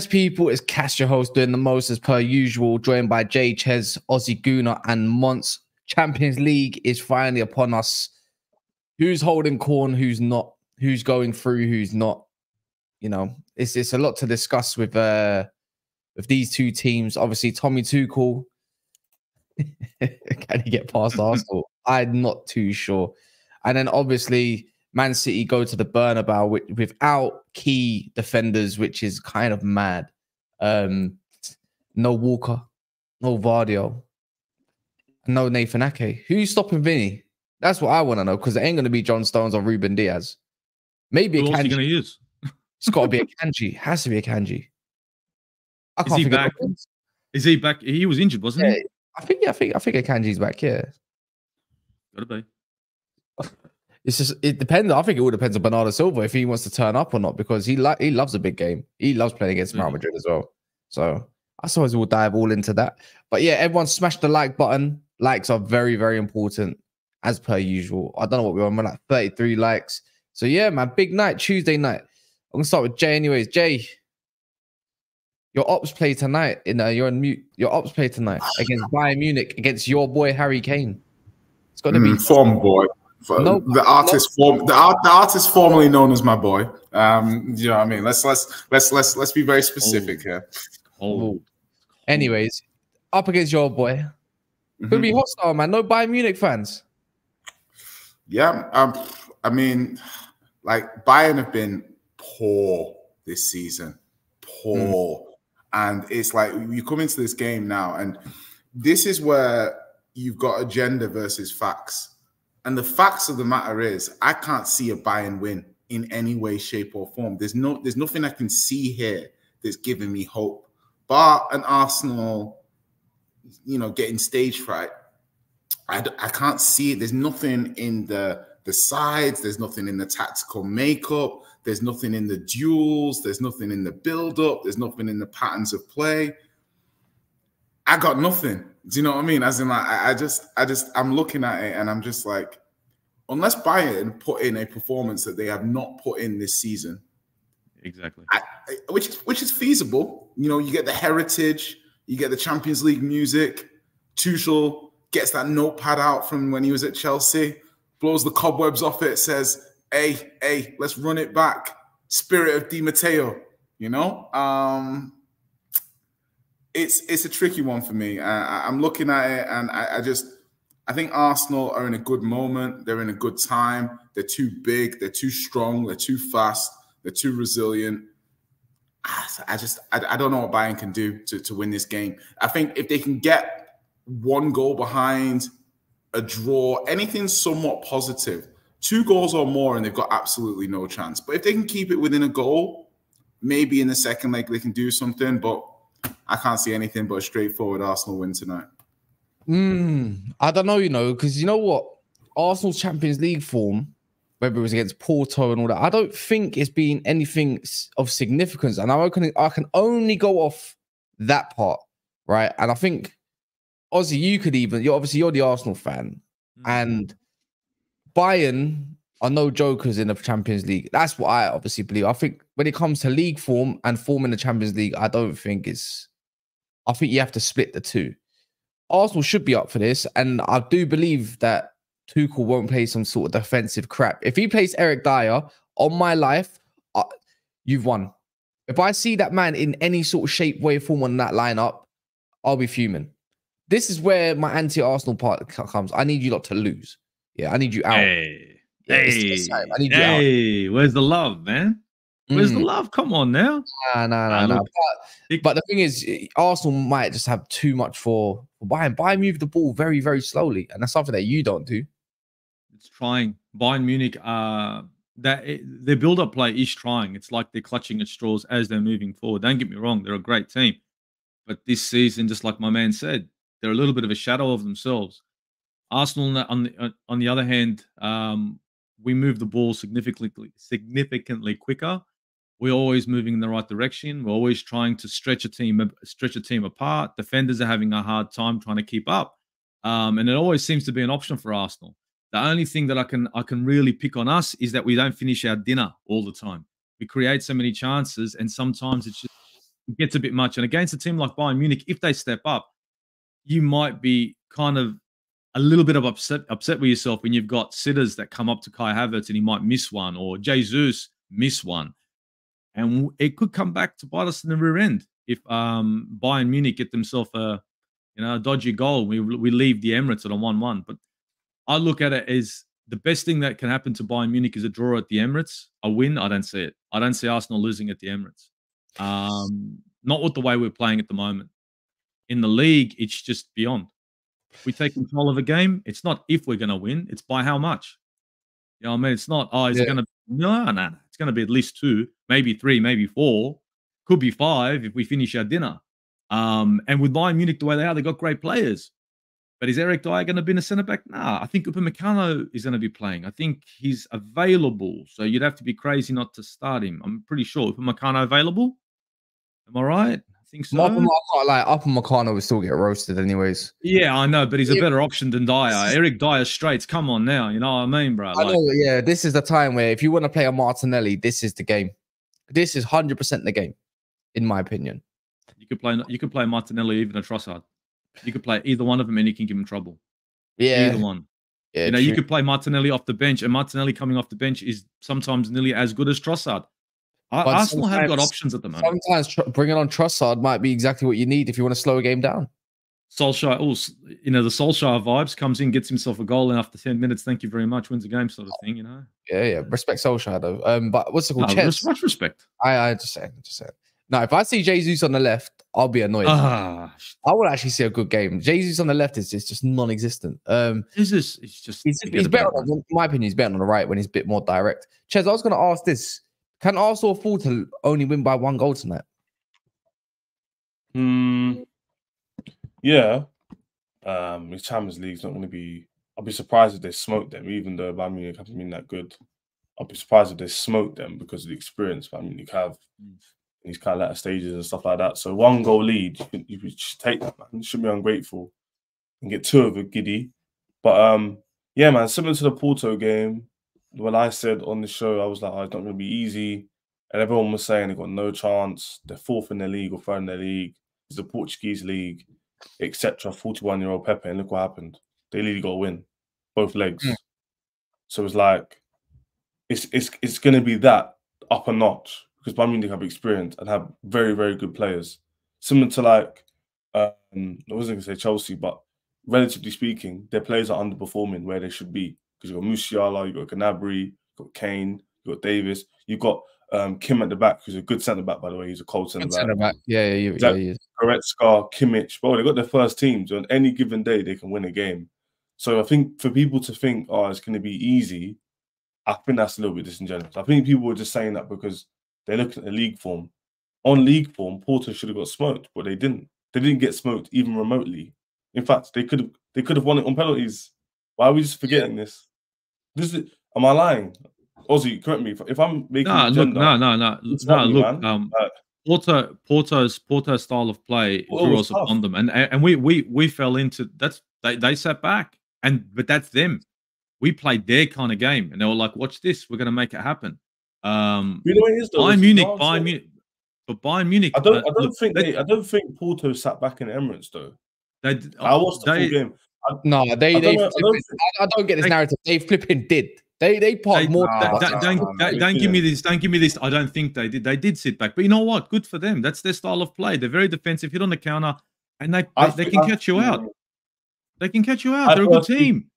Yes, people, is Cash, your host, doing the most as per usual, joined by Jay Ches, Aussie Guna, and Monts. Champions League is finally upon us. Who's holding corn, who's not, who's going through, who's not. You know, it's it's a lot to discuss with uh with these two teams. Obviously, Tommy Tuchel. Can he get past Arsenal? I'm not too sure. And then obviously Man City go to the Bernabeu without key defenders, which is kind of mad. Um, no Walker, no Gvardiol, no Nathan Ake. Who's stopping Vinny? That's what I want to know because it ain't going to be John Stones or Ruben Dias. Maybe Who Akanji. going to use? It's got to be a Kanji. Has to be Akanji. I Is can't he back? Is he back? He was injured, wasn't Yeah, he? I think yeah, I think I think Akanji's back. Yeah, Gotta be. It's just it depends. I think it all depends on Bernardo Silva if he wants to turn up or not because he like he loves a big game. He loves playing against Real Mhm. Madrid as well. So I suppose we'll dive all into that. But yeah, everyone smash the like button. Likes are very very important as per usual. I don't know what we're on. We're like 33 likes. So yeah, man, big night Tuesday night. I'm gonna start with Jay anyways. Jay, your ops play tonight. In uh, you're on mute. Your ops play tonight against Bayern Munich against your boy Harry Kane. It's gonna be Mm, form boy. For- No, the artist form the, art, the artist formerly known as my boy. Um, you know what I mean? Let's let's let's let's let's be very specific here. Oh, Anyways, up against your boy. Could Mhm. be hostile, man. No Bayern Munich fans. Yeah, um, I mean, like Bayern have been poor this season, poor, and it's like you come into this game now, and this is where you've got agenda versus facts, and the facts of the matter is, I can't see a Bayern win in any way, shape, or form. There's no, there's nothing I can see here that's giving me hope, bar an Arsenal, you know, getting stage fright. I, I can't see it. There's nothing in the the sides. There's nothing in the tactical makeup. There's nothing in the duels. There's nothing in the build up. There's nothing in the patterns of play. I got nothing. Do you know what I mean? As in, like, I, I just, I just, I'm looking at it and I'm just like, unless Bayern put in a performance that they have not put in this season, exactly. I, I- which is which is feasible. You know, you get the heritage, you get the Champions League music. Tuchel gets that notepad out from when he was at Chelsea, blows the cobwebs off it, says, "Hey, hey, let's run it back." Spirit of Di Matteo. You know, um, it's it's a tricky one for me. I, I'm looking at it, and I, I just I think Arsenal are in a good moment. They're in a good time. They're too big. They're too strong. They're too fast. They're too resilient. I just I, I don't know what Bayern can do to, to win this game. I think if they can get one goal behind, a draw, anything somewhat positive, two goals or more, and they've got absolutely no chance. But if they can keep it within a goal, maybe in the second leg they can do something. But I can't see anything but a straightforward Arsenal win tonight. Mm, I don't know, you know, because you know what? Arsenal's Champions League form, whether it was against Porto and all that, I don't think it's been anything of significance. And I can I can only go off that part, right? And I think Ozzy, you could even you're obviously you're the Arsenal fan, Mm. and Bayern are no jokers in the Champions League. That's what I obviously believe. I think when it comes to league form and form in the Champions League, I don't think it's. I think you have to split the two. Arsenal should be up for this, and I do believe that Tuchel won't play some sort of defensive crap. If he plays Eric Dier on my life, uh, you've won. If I see that man in any sort of shape, way, form on that lineup, I'll be fuming. This is where my anti-Arsenal part comes. I need you lot to lose. Yeah, I need you out. Hey, hey, it's. I need you hey, where's the love, man? Where's the Mm, love? Come on now. Nah, nah, Ah, nah, nah. But, but the thing is, eh, Arsenal might just have too much for, Bayern. Bayern move the ball very, very slowly, and that's something that you don't do. It's trying. Bayern Munich, uh, that it, their build-up play is trying. It's like they're clutching at straws as they're moving forward. Don't get me wrong; they're a great team, but this season, just like my man said, they're a little bit of a shadow of themselves. Arsenal, on the on the, on the other hand, um, we move the ball significantly significantly quicker. We're always moving in the right direction. We're always trying to stretch a team stretch a team apart. Defenders are having a hard time trying to keep up, um, and it always seems to be an option for Arsenal. The only thing that I can I can really pick on us is that we don't finish our dinner all the time. We create so many chances, and sometimes it's just it gets a bit much. And against a team like Bayern Munich, if they step up, you might be kind of a little bit of upset upset with yourself when you've got sitters that come up to Kai Havertz and he might miss one, or Jesus miss one, and it could come back to bite us in the rear end if um, Bayern Munich get themselves a you know a dodgy goal. We we leave the Emirates at a one-one, but I look at it as the best thing that can happen to Bayern Munich is a draw at the Emirates. A win, I don't see it. I don't see Arsenal losing at the Emirates. Um, not with the way we're playing at the moment. In the league, it's just beyond. We take control of a game. It's not if we're going to win; it's by how much. You know, what I mean, it's not. Oh, it's yeah. going to no, no, no. It's going to be at least two, maybe three, maybe four. Could be five if we finish our dinner. Um, and with Bayern Munich the way they are, they got great players. But is Eric Dier going to be in a centre back? Nah, I think Upamecano is going to be playing. I think he's available. So you'd have to be crazy not to start him. I'm pretty sure Upamecano available. Am I right? I think so. Upper, like Upamecano will still get roasted anyways. Yeah, I know, but he's a better option than Dier. Eric Dier straights. Come on now, you know what I mean, bro? Like, I know. Yeah, this is the time where if you want to play a Martinelli, this is the game. This is hundred percent the game, in my opinion. You could play. You could play Martinelli even a Trossard. You could play either one of them and you can give him trouble. Yeah. Either one. Yeah, you know, true. you could play Martinelli off the bench, and Martinelli coming off the bench is sometimes nearly as good as Trossard. But Arsenal have got options at the moment. Sometimes tr- bringing on Trossard might be exactly what you need if you want to slow a game down. Solskjaer, oh, you know, the Solskjaer vibes comes in, gets himself a goal, and after 10 minutes, thank you very much, wins the game, sort of thing, you know? Yeah, yeah. Respect Solskjaer, though. Um, But what's it called? No, much respect. I, I just say, just say. Now, if I see Jesus on the left, I'll be annoyed. Ah. I would actually see a good game. Jesus on the left is just, just non-existent. Um, Jesus is just he's, he's better. On, in my opinion, he's better on the right when he's a bit more direct. Ches, I was going to ask this: Can Arsenal afford to only win by one goal tonight? Hmm. Yeah. Um, the Champions League's not going to be. I'll be surprised if they smoke them, even though Bayern Munich haven't been that good. I'll be surprised if they smoke them because of the experience Bayern Munich have. Mm these kind of latter stages and stuff like that. So one goal lead, you, you should take that, man. You should be ungrateful and get two of it, giddy. But um, yeah, man, similar to the Porto game, when I said on the show, I was like, oh, it's not going to be easy. And everyone was saying they got no chance. They're fourth in their league or third in their league. It's the Portuguese league, etc. 41 year old Pepe. And look what happened. They literally got a win, both legs. Mm. So it's like, it's, it's, it's going to be that up a notch because Bayern Munich have experience and have very, very good players. Similar to like, um, I wasn't going to say Chelsea, but relatively speaking, their players are underperforming where they should be. Because you've got Musiala, you've got Gnabry, you've got Kane, you've got Davies, you've got um, Kim at the back, who's a good centre back, by the way. He's a cold centre back. back. Yeah, yeah, yeah, yeah, yeah. Goretzka, Kimmich, bro, they got their first teams. So on any given day, they can win a game. So I think for people to think, oh, it's going to be easy, I think that's a little bit disingenuous. I think people were just saying that because they're looking at the league form. On league form, Porto should have got smoked, but they didn't. They didn't get smoked even remotely. In fact, they could have they could have won it on penalties. Why are we just forgetting this? This is am I lying? Ozzy, correct me if, I'm making no, look, no, no, no, no. Look, um, uh, Porto, Porto's Porto's style of play drew us upon them, and and we we we fell into that's they they sat back, and but that's them. We played their kind of game, and they were like, "Watch this, we're going to make it happen." Um, you know what it is though? Bayern Munich, Bayern Munich, but Bayern Munich. I don't, uh, I don't look, think they, I don't think Porto sat back in Emirates though. They, I watched the they, full game. I, no, they, I they, know, I, don't, I, don't, get this they, narrative. They flipping did. They, they part more. Nah, don't, don't, don't, don't give me this. Don't give me this. I don't think they did. They did sit back, but you know what? Good for them. That's their style of play. They're very defensive. Hit on the counter, and they, they, they can catch you out. They can catch you out. They're a good team.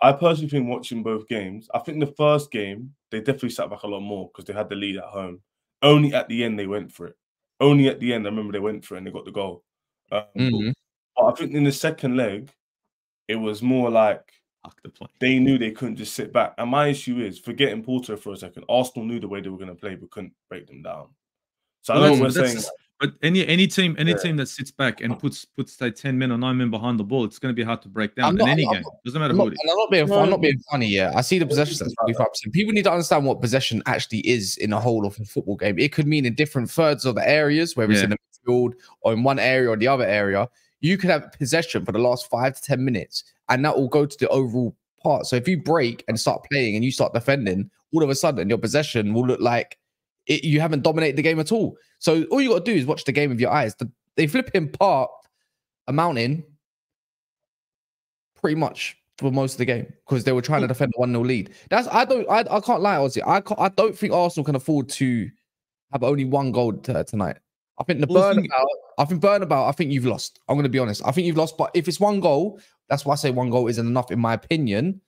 I personally think watching both games, I think the first game they definitely sat back a lot more because they had the lead at home. Only at the end they went for it. Only at the end, I remember they went for it and they got the goal. Um, mm-hmm. But I think in the second leg, it was more like the they knew they couldn't just sit back. And my issue is forgetting Porto for a second. Arsenal knew the way they were going to play, but couldn't break them down. So well, I know we're saying but any any team any yeah. team that sits back and puts puts say ten men or nine men behind the ball, it's going to be hard to break down not, in any I'm game. Not, Doesn't matter I'm who not, it is. I'm not being I'm not being funny. Yeah, I see the possession stats forty five percent. People need to understand what possession actually is in a whole of a football game. It could mean in different thirds of the areas, whether it's in the midfield or in one area or the other area. You could have possession for the last five to ten minutes, and that will go to the overall part. So if you break and start playing and you start defending, all of a sudden your possession will look like it, you haven't dominated the game at all. So all you got to do is watch the game with your eyes. The, they flip him parked a mountain pretty much for most of the game because they were trying to mm. defend a 1 0 lead. That's I don't I, I can't lie, Ozzy. I can't, I don't think Arsenal can afford to have only one goal t- tonight. I think the Well, burn about, I think burn about, I think you've lost. I'm gonna be honest. I think you've lost, but if it's one goal, that's why I say one goal isn't enough, in my opinion.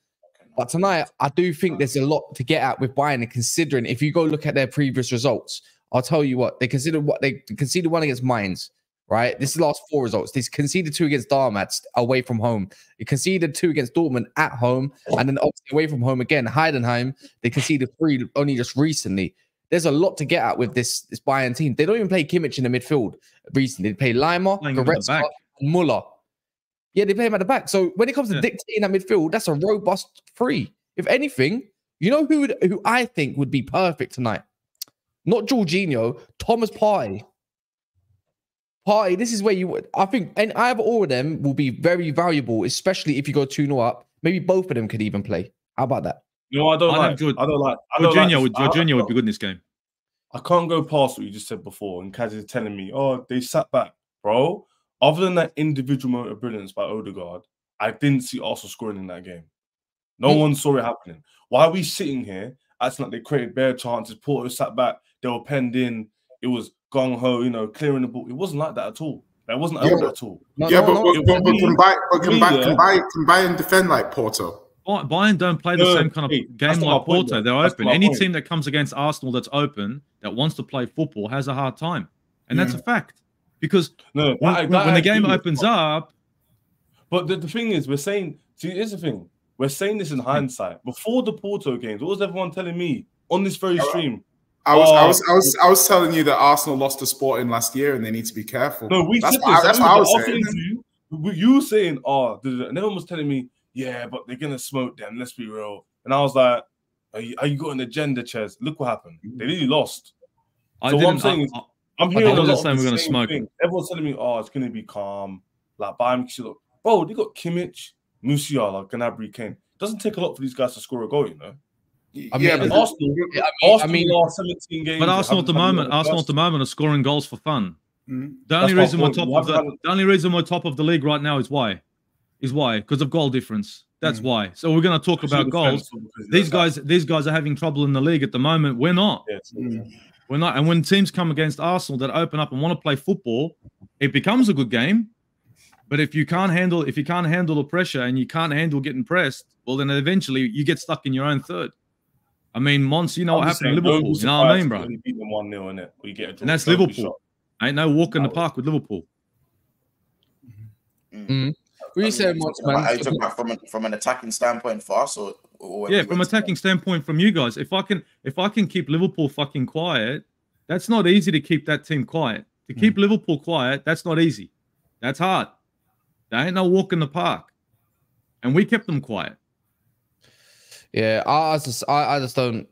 But tonight, I do think there's a lot to get at with Bayern, and considering if you go look at their previous results, I'll tell you what they considered what they conceded one against Mainz, right? This is the last four results. They conceded two against Darmstadt away from home. They conceded two against Dortmund at home, and then obviously away from home again. Heidenheim, they conceded three only just recently. There's a lot to get at with this this Bayern team. They don't even play Kimmich in the midfield recently. They play Laimer, Playing him at the Goretzka, and Muller. Yeah, they play him at the back. So when it comes to Yeah. dictating that midfield, that's a robust three. If anything, you know who would, who I think would be perfect tonight? Not Jorginho, Thomas Partey. Partey, this is where you would. I think, and either or of them will be very valuable, especially if you go 2 0 up. Maybe both of them could even play. How about that? No, I don't I'd like. have I don't like. I don't like Jorginho this- would I- Jorginho would be good in this game. I can't go past what you just said before, and Kaz is telling me, "Oh, they sat back, bro." Other than that individual moment of brilliance by Odegaard, I didn't see Arsenal scoring in that game. No Hmm. one saw it happening. Why are we sitting here acting like they created bare chances? Porto sat back, they were penned in. It was gung ho, you know, clearing the ball. It wasn't like that at all. That wasn't Yeah, but- at all. No, yeah, no, but, no. but, but, but can Bayern, but can Me, Bayern, yeah. can Bayern, can defend like Porto? Bay- Bayern don't play the No, same kind of game that's like my point, Porto. They're open. Any point. team that comes against Arsenal that's open, that wants to play football, has a hard time, and that's a mm. fact. Because No, when, that- when- that when the game opens but- up, But the, the thing is, we're saying, see, here's the thing. We're saying this in hindsight. Before the Porto games, what was everyone telling me on this very stream? I was, I Oh. was, I was, oh. I was telling you that Arsenal lost to Sporting last year, and they need to be careful. No, we that's said what, I, this. that's I what I was saying. interview, we- you were saying, oh, da, da, da," and everyone was telling me, yeah, but they're gonna smoke them. Let's be real. And I was like, are you, are you got an agenda, Ches? Look what happened. They really lost. I So what I'm saying I- is- I- I'm hearing a wasn't lot of the we're gonna same smoke thing. Everyone's telling me, oh, it's gonna be calm. Like Bayern should look. Bro, they got Kimmich, Musiala, Gnabry, Kane. Doesn't take a lot for these guys to score a goal, you know. I mean, yeah, And but Arsenal, I mean, Arsenal I mean, last 17 games. but Arsenal at the haven't- haven't moment, got Arsenal at the moment are scoring goals for fun. Mhm. The only That's reason we're top of the, the only reason we're top of the league right now is why, is why because of goal difference. That's Mm. why. So we're going to talk about goals. These guys, these guys are having trouble in the league at the moment. We're not. Yeah, it's- Mm. We're not. And when teams come against Arsenal that open up and want to play football, it becomes a good game. But if you can't handle if you can't handle the pressure and you can't handle getting pressed, well then eventually you get stuck in your own third. I mean, Monts, you know I'm what just happened to saying, Liverpool. You know what I mean, bro? if beat them 1 0 in it. Or you get a draw. And that's Liverpool. shocked. Ain't no walk in the park with Liverpool. Mm. What I you saying, are you talking about- man? Are you talking about from, an- from an attacking standpoint for us, or, or Yeah, from went to- attacking standpoint from you guys, if I can if I can keep Liverpool fucking quiet, that's not easy to keep that team quiet. To keep Liverpool quiet, that's not easy. That's hard. There ain't no walk in the park. And we kept them quiet. Yeah, I, I just I, I just don't.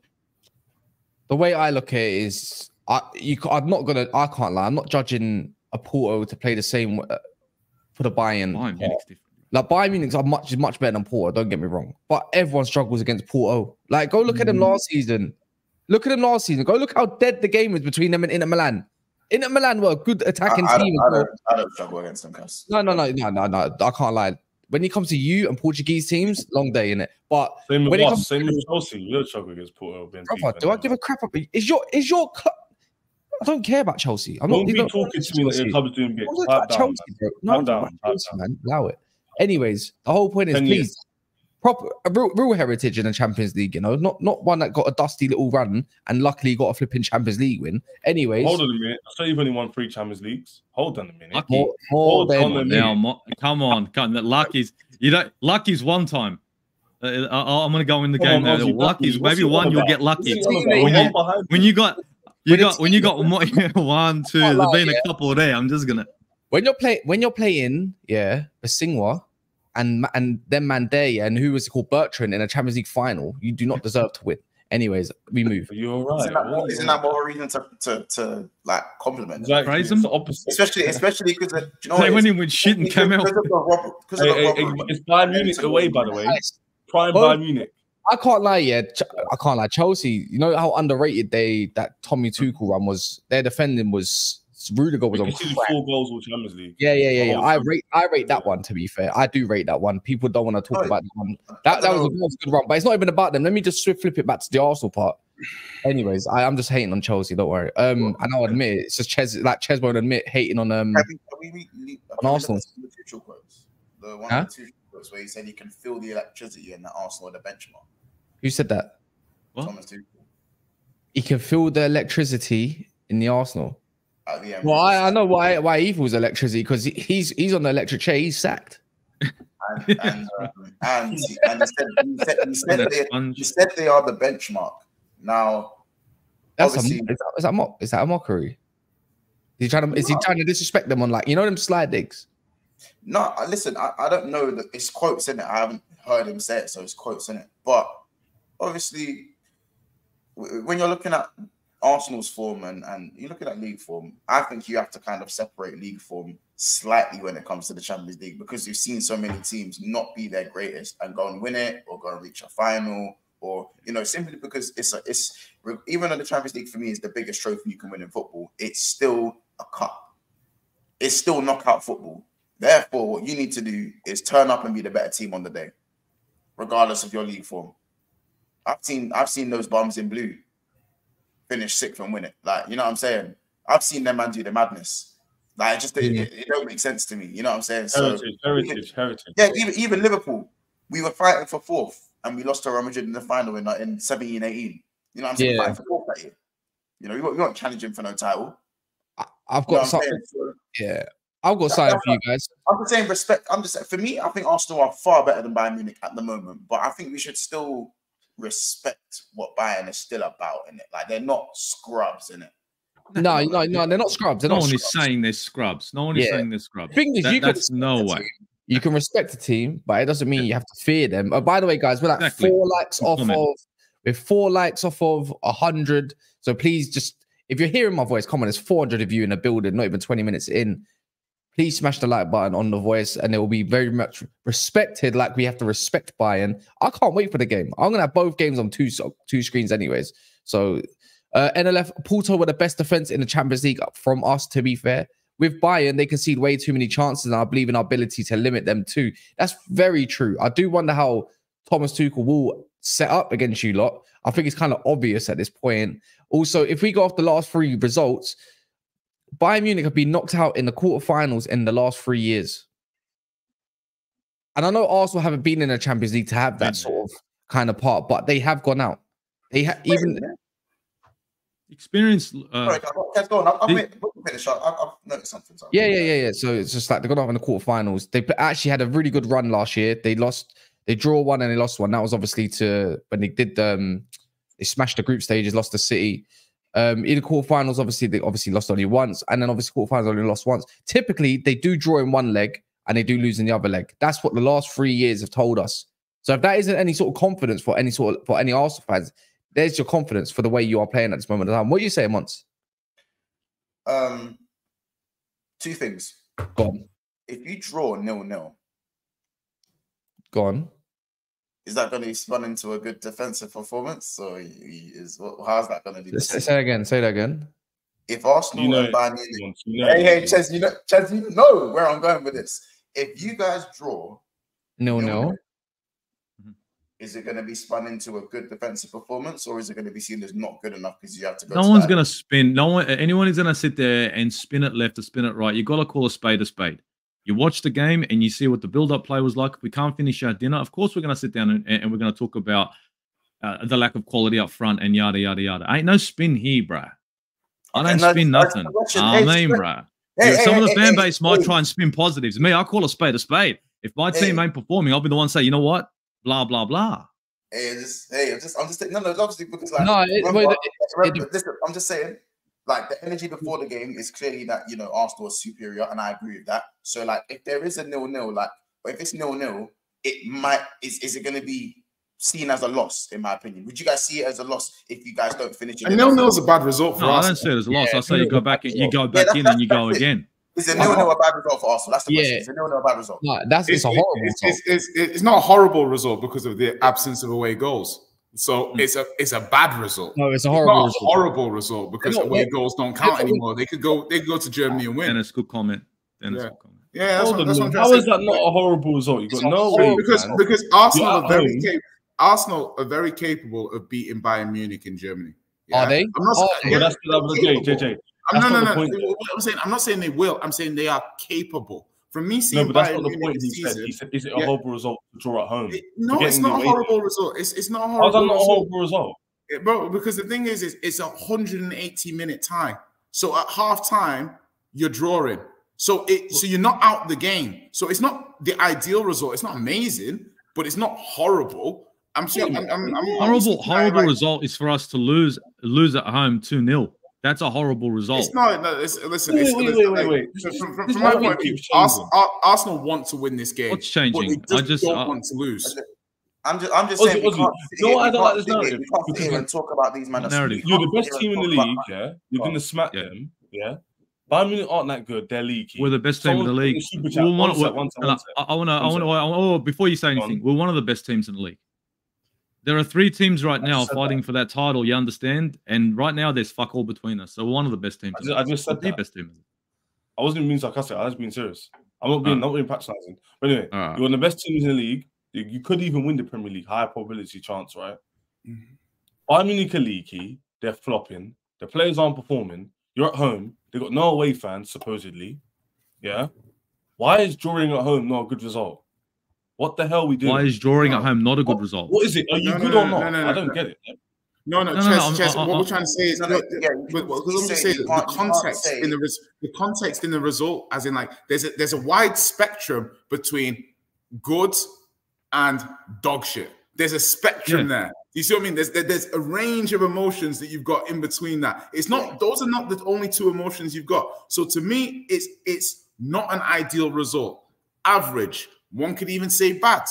The way I look at it is, I you I'm not gonna I can't lie. I'm not judging a Porto to play the same uh, for the Bayern. Bayern Munich's different. Like Bayern Munich's are much much better than Porto. Don't get me wrong, but everyone struggles against Porto. Like go look at them Mm. last season. Look at them last season. Go look how dead the game is between them and Inter Milan. Inter Milan were a good attacking I, team. don't, I, don't, I don't struggle against them, Cuz. No, no, no, no, no, no. I can't lie. When it comes to you and Portuguese teams, long day in it. But Same with When it us. comes Same to- with Chelsea. We don't struggle against Porto. brother, do I give a crap about is your is your club? I don't care about Chelsea. I'm Don't not be don't- talking to me like your Chelsea. club's doing big. I'm not Pipe down, Chelsea, bro. No, I'm down, about Chelsea, man. Allow it. Anyways, the whole point is, Ten please, years. proper a real, real heritage in the Champions League. You know, not not one that got a dusty little run and luckily got a flipping Champions League win. Anyways, Hold on a minute. I say you've only won three Champions Leagues. Hold on a minute. Lucky. more, more Hold than on a minute. Now, mo- come on, come, that Lucky's you don't Lucky's one time. Uh, I, I'm gonna go in the Come game on, now. Ozzy, Lucky's maybe one you'll get lucky. What's he on When about? When One you, when you got you When got when you got mo- one, two, Can't there's lie, been yeah. a couple there. I'm just gonna when you're playing when you're playing, yeah, Bosingwa and and then Mandé and who was it called Bertrand in a Champions League final, you do not deserve to win. Anyways, we move. Are you all right? Isn't, that more, isn't that more reason to, to, to like compliment them? Exactly. Praise them? the opposite. Especially, especially because you know they went in with shit and came out. because of the robber, because of Hey, the hey, hey, robbery. it's Bayern Munich away, by the way. Prime Both- Bayern Munich. I can't lie, yeah. I can't lie. Chelsea, you know how underrated they that Tommy Tuchel run was. Their defending was Rudiger was We on conceded four goals all Champions League. Yeah, yeah, yeah, yeah. Oh, I rate, I rate that one. To be fair, I do rate that one. People don't want to talk Oh, about that one. That, that was, a, that was a good run, but it's not even about them. Let me just flip it back to the Arsenal part. Anyways, I, I'm just hating on Chelsea. Don't worry. Um, and I'll admit it, it's just Ches, like Ches won't admit hating on um. Have we, we, we, we, have Arsenal. the Tuchel quotes? The one Huh? the Tuchel quotes where he said he can feel the electricity in the Arsenal at the benchmark. Who said that? What? Thomas Tuchel. He can feel the electricity in the Arsenal. At the end. Well, I, I know why why he feels electricity because he, he's he's on the electric chair. He's sacked. And, and, um, and, he- and he said, he said, he said, they, he said they are the benchmark. Now, That's a, is, that, is that mock? Is that a mockery? Is he trying to is he trying to disrespect them on like you know them slide digs? No, listen, I, I don't know that it's quotes in it. I haven't heard him say it, so it's quotes in it. But obviously, when you're looking at Arsenal's form and, and you're looking at league form, I think you have to kind of separate league form slightly when it comes to the Champions League because you've seen so many teams not be their greatest and go and win it or go and reach a final or you know simply because it's a it's even though the Champions League for me is the biggest trophy you can win in football, it's still a cup. It's still knockout football. Therefore, what you need to do is turn up and be the better team on the day, regardless of your league form. I've seen I've seen those bums in blue finish sixth and win it. Like, you know what I'm saying? I've seen them man do the madness. Like, it just it, Yeah. it, it don't make sense to me. You know what I'm saying? So Heritage, heritage, heritage. yeah, even even Liverpool, we were fighting for fourth and we lost to Real Madrid in the final in, uh, in 17, 18. You know what I'm saying? Yeah. Fourth. You know, we weren't, we weren't challenging for no title. I, I've You know got something. So, Yeah, I've got something for you guys. I'm just saying respect. I'm just for me. I think Arsenal are far better than Bayern Munich at the moment, but I think we should still respect what Bayern is still about in it. Like they're not scrubs in it. No, no, no, they're not scrubs. They're No not one is saying they're scrubs. No one is Yeah. saying they're scrubs. Thing is, That- you can that's no respect way. team. You can respect the team, but it doesn't mean you have to fear them. Oh, by the way, guys, we're like Exactly. four likes off Comment. of we're four likes off of a hundred. So please just if you're hearing my voice, come on, there's 400 of you in a building, not even 20 minutes in. Please smash the like button on the voice, and it will be very much respected, like we have to respect Bayern. I can't wait for the game. I'm gonna have both games on two two screens, anyways. So uh, NLF Porto were the best defense in the Champions League from us. To be fair, with Bayern, they concede way too many chances, and I believe in our ability to limit them too. That's very true. I do wonder how Thomas Tuchel will set up against you lot. I think it's kind of obvious at this point. Also, if we go off the last three results, Bayern Munich have been knocked out in the quarterfinals in the last three years. And I know Arsenal haven't been in the Champions League to have that Been sort of kind of part, but they have gone out. They ha- even Experience. Uh, Sorry, can I- I go on? I'll, I'll the- finish. I- I've, I've noticed something. so- Yeah, yeah, yeah, yeah. So it's just like they got off in the quarterfinals. They actually had a really good run last year. They lost, they draw one and they lost one. That was obviously to when they did um they smashed the group stages, lost the city. Um, in the quarterfinals, obviously they obviously lost only once, and then obviously quarterfinals only lost once. Typically, they do draw in one leg and they do lose in the other leg. That's what the last three years have told us. So if that isn't any sort of confidence for any sort of, for any Arsenal fans, there's your confidence for the way you are playing at this moment in time. What do you say, Monts? Um, two things. Go on, If you draw nil nil, go on. Is that going to be spun into a good defensive performance, or y- y- is how's that going to do? Say say again. Say that again. If Arsenal You know, and Bayern Munich you know, Hey, hey, Ches, you know, Ches, you know where I'm going with this. If you guys draw, No, no. Mm-hmm. is it going to be spun into a good defensive performance, or is it going to be seen as not good enough because you have to go? no to one's gonna spin. No one. Anyone is gonna sit there and spin it left or spin it right. You got to call a spade a spade. You watch the game and you see what the build-up play was like. If we can't finish our dinner, of course we're gonna sit down and, and we're gonna talk about uh, the lack of quality up front and yada yada yada. Ain't no spin here, bruh. I don't no, spin that's nothing. question. I Hey, mean, spin- bruh. Hey, Yeah, hey, some of hey, the fan hey, base might hey, try and spin positives. Me, I call a spade a spade. If my team Hey. ain't performing, I'll be the one to say, you know what? Blah blah blah. Hey, just, hey, I'm just, I'm just, no, no, obviously because like, No, it- remember, wait, remember- it- listen, I'm just saying, like the energy mm. before the game is clearly that you know Arsenal is superior, and I agree with that. So like, if there is a nil nil, like, or if it's nil nil, it might is, is it going to be seen as a loss? In my opinion, would you guys see it as a loss if you guys don't finish it? And nil nil is a bad result for No, I don't say it as a loss. Yeah, I say you go back and you go back that's- in and you go it. again. Is a nil nil uh-huh. a bad result for Arsenal? That's the question. Yeah. Is a nil nil a bad result? No, that's it's, a horrible It's, result. it's, it's, it's not a horrible result because of the absence of away goals. So Mm. it's a it's a bad result. no, it's a It's horrible not a result. horrible result because They're not- away goals don't count they're anymore. They could go they could go to Germany and win. Dennis, good comment. Dennis, Yeah. good comment. Yeah, that's what, that's what a I'm minute. trying how to is say. that not a horrible result? You got no way, because man. because Arsenal You're very home. cap- Arsenal are very capable of beating Bayern Munich in Germany. Are they? I'm not Are saying they? Well, that's the other day, capable. JJ. I'm, no, That's no, not no. What I'm saying, I'm not saying they will. I'm saying they are capable. From me No, but that's Bayern not the point. He said. He said, "Is it a Yeah. horrible result to draw at home?" it- no, it's not a horrible result. It's it's not a How's horrible that not a result. horrible result? Yeah, bro, because the thing is, is it's a 180 minute tie. So at half time, you're drawing. So it so you're not out the game. So it's not the ideal result. It's not amazing, but it's not horrible. I'm sure. I'm, I'm, I'm, Horrible, horrible like, result is for us to lose lose at home 2 0. That's a horrible result. It's not. No, it's, listen. Wait, it's, wait, listen, wait, like, wait, From, from, from, my point of view, keeps Ars- changing. Ar- Arsenal want to win this game. What's But they changing? just I just don't I- want to lose. I'm just, I'm just Ozzy, saying, we Ozzy, can't sit no, here- I don't like this sit here- We can't sit because here and talk about these men. Narrative. You're the best team in the league, yeah. You're gonna smack them, yeah. Bayern Munich aren't that good. They're leaky. we're the best team in the league. putting a super chat. We're One one, sec, we're- one sec, and one I, I want to, I want to, oh, before you say Go on. anything, we're one of the best teams in the league. There are three teams right now said fighting for that title. You understand? And right now, there's fuck all between us. So we're one of the best teams. I just- I just said the that. best team. I wasn't being sarcastic. I was being serious. I'm not being Oh. not being patronizing. But anyway, All right. you're one of the best teams in the league. You, you could even win the Premier League. High probability chance, right? Mhm. Bayern Munich are leaky. They're flopping. The players aren't performing. You're at home. They've got no away fans supposedly. Yeah. Why is drawing at home not a good result? What the hell we doing? Why is drawing No. at home not a good What- result? What is it? Are you No, no, good no, or not? no, no, I don't no. get it. No, no, No, no, Chess, no, I'm- Chess, what we're trying to say is, No, no, yeah, but what he's I'm saying saying, the can't- you can't context say- in the res, the context in the result, as in like there's a there's a wide spectrum between good and dog shit. There's a spectrum there. You see what I mean? There's there- there's a range of emotions that you've got in between that. It's not those are not the only two emotions you've got. So to me, it's it's not an ideal result. Average. One could even say bad.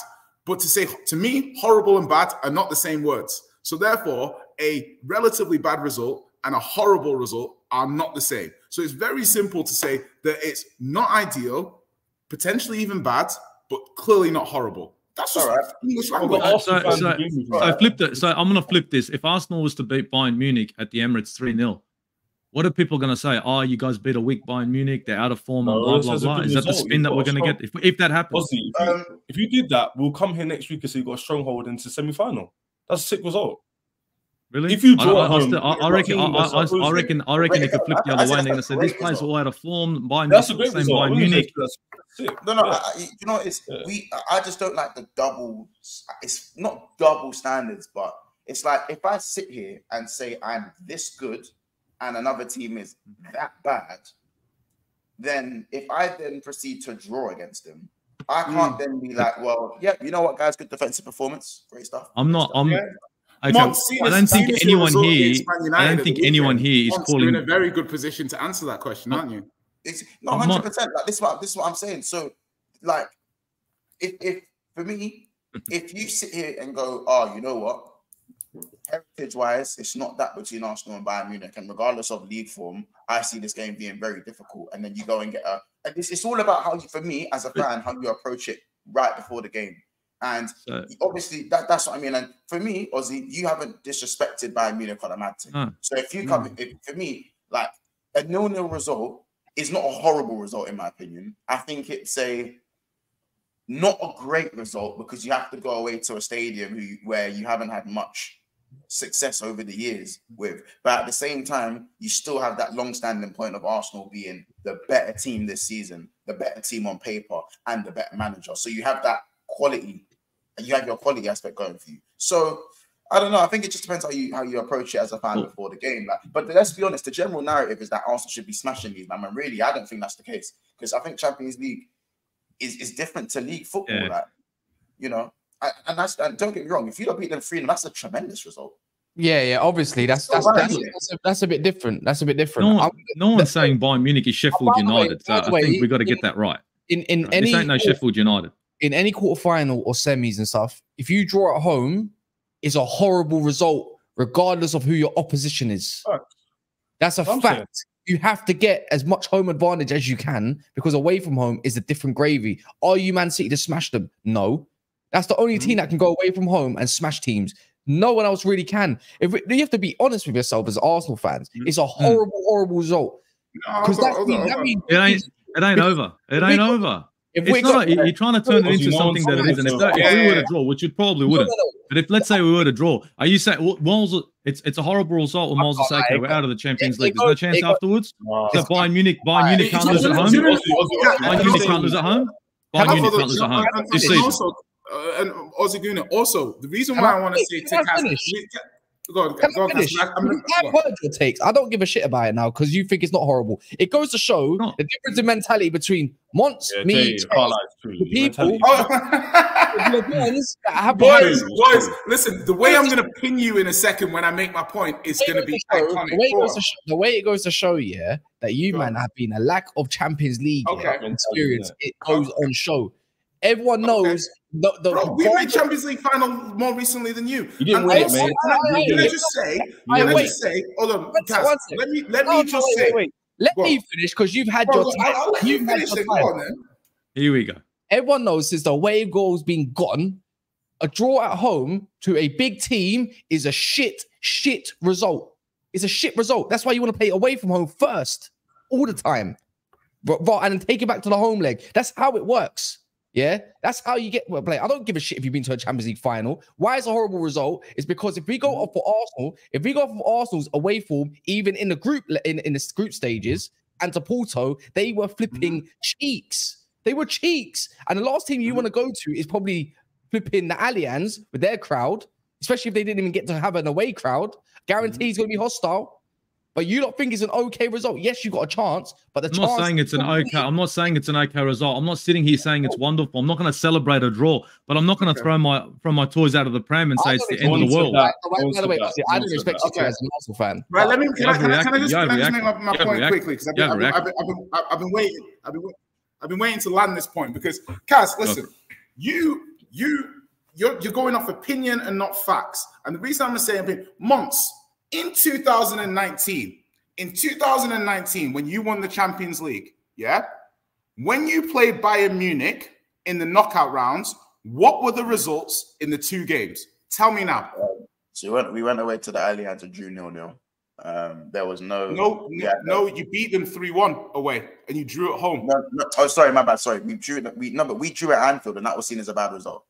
But to say to me, horrible and bad are not the same words. So therefore, a relatively bad result and a horrible result are not the same. So it's very simple to say that it's not ideal, potentially even bad, but clearly not horrible. That's just All right. English But language. So- Arsenal fans so- agree with. So flip it. So I'm going to flip this. If Arsenal was to beat Bayern Munich at the Emirates 3 0, what are people going to say? Oh, you guys beat a weak Bayern Munich. They're out of form. No, and blah, blah, is a blah. good Is that the spin You've that we're going to get? If, if that happens, Ozzy, if you, Um, if you did that, we'll come here next week and say you got a stronghold into semi final. That's a sick result. really? if you I- draw I, I, home, still- I, I reckon, I, not I, I, I reckon, I reckon it could flip the I- I other way and they're going to say, these great players are all out of form. Bayern That's a Munich, great same result. Bayern Munich. No, no, Yeah. I, I- you know, it's Yeah. we. I just don't like the double. It's not double standards, but it's like if I sit here and say I'm this good, and another team is mm-hmm. that bad, then if I then proceed to draw against them, I can't mm. then be like, well, yeah, you know what, guys, good defensive performance, great stuff. I'm not. I'm. Yeah. Okay, I don't think anyone here. I don't think anyone here is calling. You're in a very good position to answer that question, aren't you? It's no I'm hundred not- percent. Like this, is what this is what I'm saying. So, like, if if for me, if you sit here and go, oh, you know what, heritage wise, it's not that between Arsenal and Bayern Munich, and regardless of league form, I see this game being very difficult. And then you go and get a, and it's, it's all about how you, for me as a fan, how you approach it right before the game. And So, obviously that, that's what I mean. And for me, Ozzy, you haven't disrespected Bayern Munich on a mad thing. Hmm. No. So if you hmm. come, if, for me, like a nil-nil result is not a horrible result in my opinion. I think it's a not a great result because you have to go away to a stadium who, where you haven't had much success over the years with. But at the same time, you still have that long-standing point of Arsenal being the better team this season, the better team on paper, and the better manager. So you have that quality, and you have your quality aspect going for you. So I don't know. I think it just depends how you how you approach it as a fan mm. before the game. Like, but let's be honest, the general narrative is that Arsenal should be smashing these, man. And really, I don't think that's the case because I think Champions League is, is different to league football. Yeah. Like, you know, and that's and don't get me wrong. If you don't beat them three, that's a tremendous result. Yeah, yeah. Obviously, that's So that's right, that's, that's, a, that's a bit different. That's a bit different. no, one, no one's saying Bayern Munich is Sheffield by the way- United. So by the I think we've got to get that right. in in This any ain't no Sheffield United. in any quarterfinal or semis and stuff, if you draw at home, it's a horrible result, regardless of who your opposition is. Facts. That's a I'm saying. fact. you have to get as much home advantage as you can because away from home is a different gravy. Are you Man City to smash them? No. That's the only team that can go away from home and smash teams. No one else really can. If it- you have to be honest with yourself as Arsenal fans, Mm. it's a horrible, horrible result. No, Because hold on, that, means- that means It ain't. It ain't over. It ain't we- over. if we It's got not. you- You're trying to turn it into something that it isn't. If, saying that, if we were to draw, which you probably wouldn't, no, no. but if let's say we were to draw, are you saying well, Miles? It's it's a horrible result. Or Miles Oh, Sake, it we're out of the Champions it League. There's no goes- chance it afterwards. Nah. So Bayern Munich, Bayern Alright, Munich can't lose at home. it's not- Ozzy, Ozzy, Yeah, Ozzy, Bayern Munich can't lose at home. And Bayern Munich can't lose at home and- and this season. Also, uh, and Ozzy also, the reason Can why I I want to say finish? to Can I Cass, finish? we- go on, Can go I on, finish? Cass. I'm- I'm- I've heard your takes. I don't give a shit about it now because you think it's not horrible. It goes to show No. the difference in mentality between Monts, Yeah, me, Jay, you can't lie, it's true. the people- mentality- Oh. Europeans Boys, boys, listen. The way I'm going to pin you in a second when I make my point is going to be the way, iconic. it goes to show, the way it goes to show, yeah, that you Go man have been a lack of Champions League yeah, experience. Yeah. It goes on show. Everyone Okay. Knows the, the Bro, we made Champions League final more recently than you. You didn't And win it, man. Can I, Wait, can I wait, just say? wait, Can I wait. just say? Hold on, One Cass, let me let No, me no, just wait, say. wait, wait. Let Go me on. finish because you've had Bro, your time. I'll, I'll let you You've had your time. on. Here we go. Everyone knows since the away goal's been gone, a draw at home to a big team is a shit, shit result. It's a shit result. That's why you want to play away from home first, all the time. But, but- and then take it back to the home leg. That's how it works. Yeah, that's how you get well play. I don't give a shit if you've been to a Champions League final. Why it's a horrible result? Is because if we go mm-hmm. off for Arsenal, if we go off for Arsenal's away form, even in the group in, in the group stages, mm-hmm. and to Porto, they were flipping mm-hmm. cheeks. They were cheeks. And the last team you want to go to is probably flipping the Allianz with their crowd, especially if they didn't even get to have an away crowd. Guarantee it's going to be hostile. But you don't think it's an okay result? Yes, you got a chance, but the I'm not saying it's an okay. I'm not saying it's an okay result. I'm not sitting here saying it's wonderful. I'm not going to celebrate a draw, but I'm not going to Okay. throw my throw my toys out of the pram and say it's the end of the world. that. By, the way, that. I Don't didn't expect you Okay. as an Arsenal fan. Right, let me can I, I've can I, can I just, Yeah, can I just make my, my point quickly because I've, been- I've, I've been- I've, been- I've, been- I've been waiting I've been I've been waiting to land this point because Cass, listen, you you you're you're going off opinion and not facts, and the reason I'm saying opinion, Monts in 2019, in 2019 when you won the Champions League, yeah, when you played Bayern Munich in the knockout rounds, what were the results in the two games? Tell me now. So we went, we went away to the Allianz and drew nil nil. Um, there was no, No, Yeah, no, you beat them 3 1 away and you drew at home. no, no. Oh, sorry, my bad. Sorry, we drew. We no, but we drew at Anfield, and that was seen as a bad result.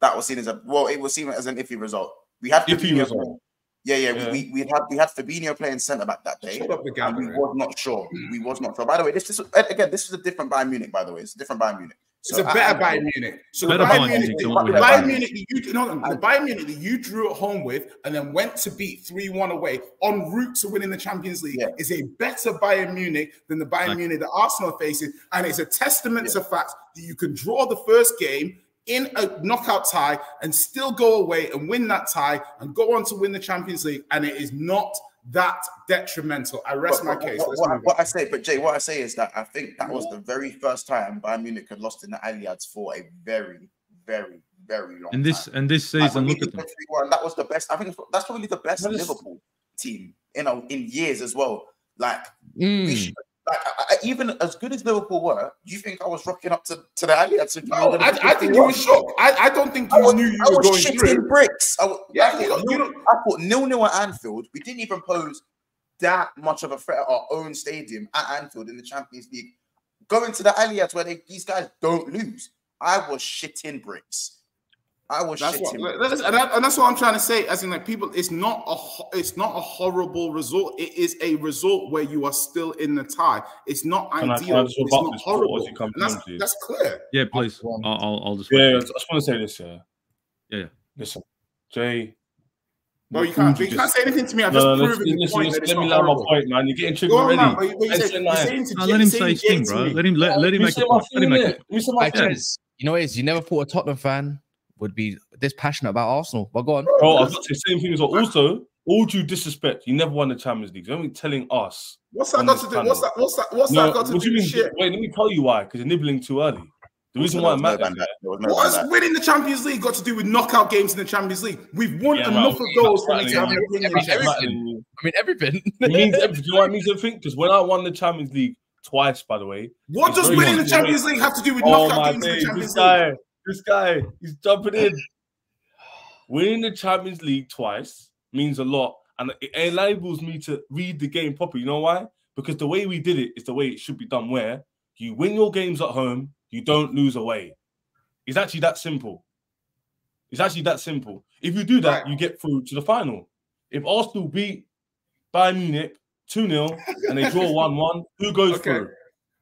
That was seen as a well, it was seen as an iffy result. We had Iffy Fabinho result. Playing- Yeah, yeah, Yeah. We, we we had we had Fabinho playing centre back that day, Shut and we gathering. was not sure. Hmm. We was not sure. By the way, this this again, this was a different Bayern Munich. By the way, it's a different Bayern Munich. It's a better Anfield- Bayern Munich. So Better the Bayern Bayern Munich, Munich, the, don't the? Bayern Munich that you no, no, the Bayern Munich that you drew at home with and then went to beat 3-1 away en route to winning the Champions League Yeah. is a better Bayern Munich than the Bayern Exactly. Munich that Arsenal are facing. And it's a testament to fact that you can draw the first game in a knockout tie and still go away and win that tie and go on to win the Champions League. And it is not that detrimental. I rest my case. What, Let's what- what I say, but Jay, what I say is that I think that was the very first time Bayern Munich had lost in the Allianz for a very, very, very long And this time. and this season, when look at them. 3-1, That was the best. I think that's probably the best That is- Liverpool team in a, in years as well. Like, we Mm. should- like I, I- even as good as Liverpool were, do you think I was rocking up to, to the Allianz? No, I, I think you were shocked. I, I don't think you was, knew you I were was going shitting through. bricks. I, was- Yeah, I you thought you nil- I thought nil nil at Anfield. We didn't even pose that much of a threat at our own stadium at Anfield in the Champions League. Going to the Allianz where they, these guys don't lose. I was shitting bricks. I was That's what, shitting. bricks. that is- and, that- and that's what I'm trying to say. As in, like people, it's not a it's not a horrible result. It is a result where you are still in the tie. It's not Can I- I ideal. it's not this before horrible. Ozzy And that's, to you? that's clear. Yeah, please. I'll I'll, I'll just. Yeah, I just want to say this. Yeah, Yeah, yeah. Listen, Jay. Well, you can't. food You can't say anything to me. I've No, just no, proven listen, the listen, point listen, that it's let me not land my point, man. You're getting triggered already. man. But, but you're, Listen, saying, you're man. saying to No, let him say his thing, bro. Let him let, let him make a point. Let him make it. innit? You said my I thing. just, you know, what it is you never thought a Tottenham fan would be this passionate about Arsenal. But go on. Bro, I've got the same thing as well. Also, all due disrespect, you never won the Champions League. You're only telling us. What's that got to do? What's that? What's that? What's No, that got to what do do you mean? shit? Wait, let me tell you why. Because you're nibbling too early. The reason why there it was no matters. Van Dijk. There was no What has Dijk. winning the Champions League got to do with knockout games in the Champions League? We've won Yeah, enough well, of those for me to have an opinion. yeah, everything. I mean, everything. It means everything. Do you know what it means everything? Because when I won the Champions League twice, by the way, What does winning the Champions League have to do with oh knockout my games in the Champions League? This guy, he's jumping in. Winning the Champions League twice means a lot, and it enables me to read the game properly. You know why? Because the way we did it is the way it should be done. Where you win your games at home, you don't lose away. It's actually that simple. It's actually that simple. If you do that, Right. you get through to the final. If Arsenal beat Bayern Munich 2 0 and they draw 1 1, who goes Okay. through?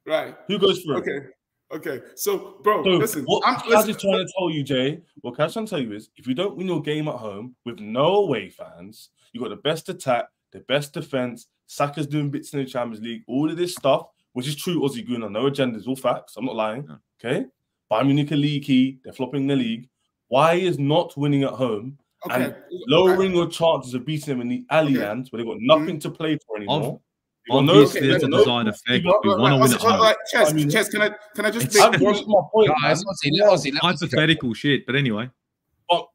Right. Who goes through? Okay. Okay. So, bro, So listen. what I'm, Kaz listen is trying to tell you, Jay, what Kaz is trying to tell you is if you don't win your game at home with no away fans, you got the best attack, the best defense, Saka's doing bits in the Champions League, all of this stuff, which is true, Aussie Gunnar, no agendas, all facts. I'm not lying. Yeah. Okay. Bayern Munich are leaky, they're flopping the league. Why is not winning at home okay. and lowering your chances of beating them in the Allianz where they've got mm-hmm. nothing to play for anymore? They've got no- Obviously, okay, it's a no- designed effect. Right, We right, want to right, win right, at home. right, Chess, I mean- Chess, can I can I just make I've one? got my point. Guys, Ozzy, let Ozzy, let Ozzy go. Hypothetical shit, but anyway.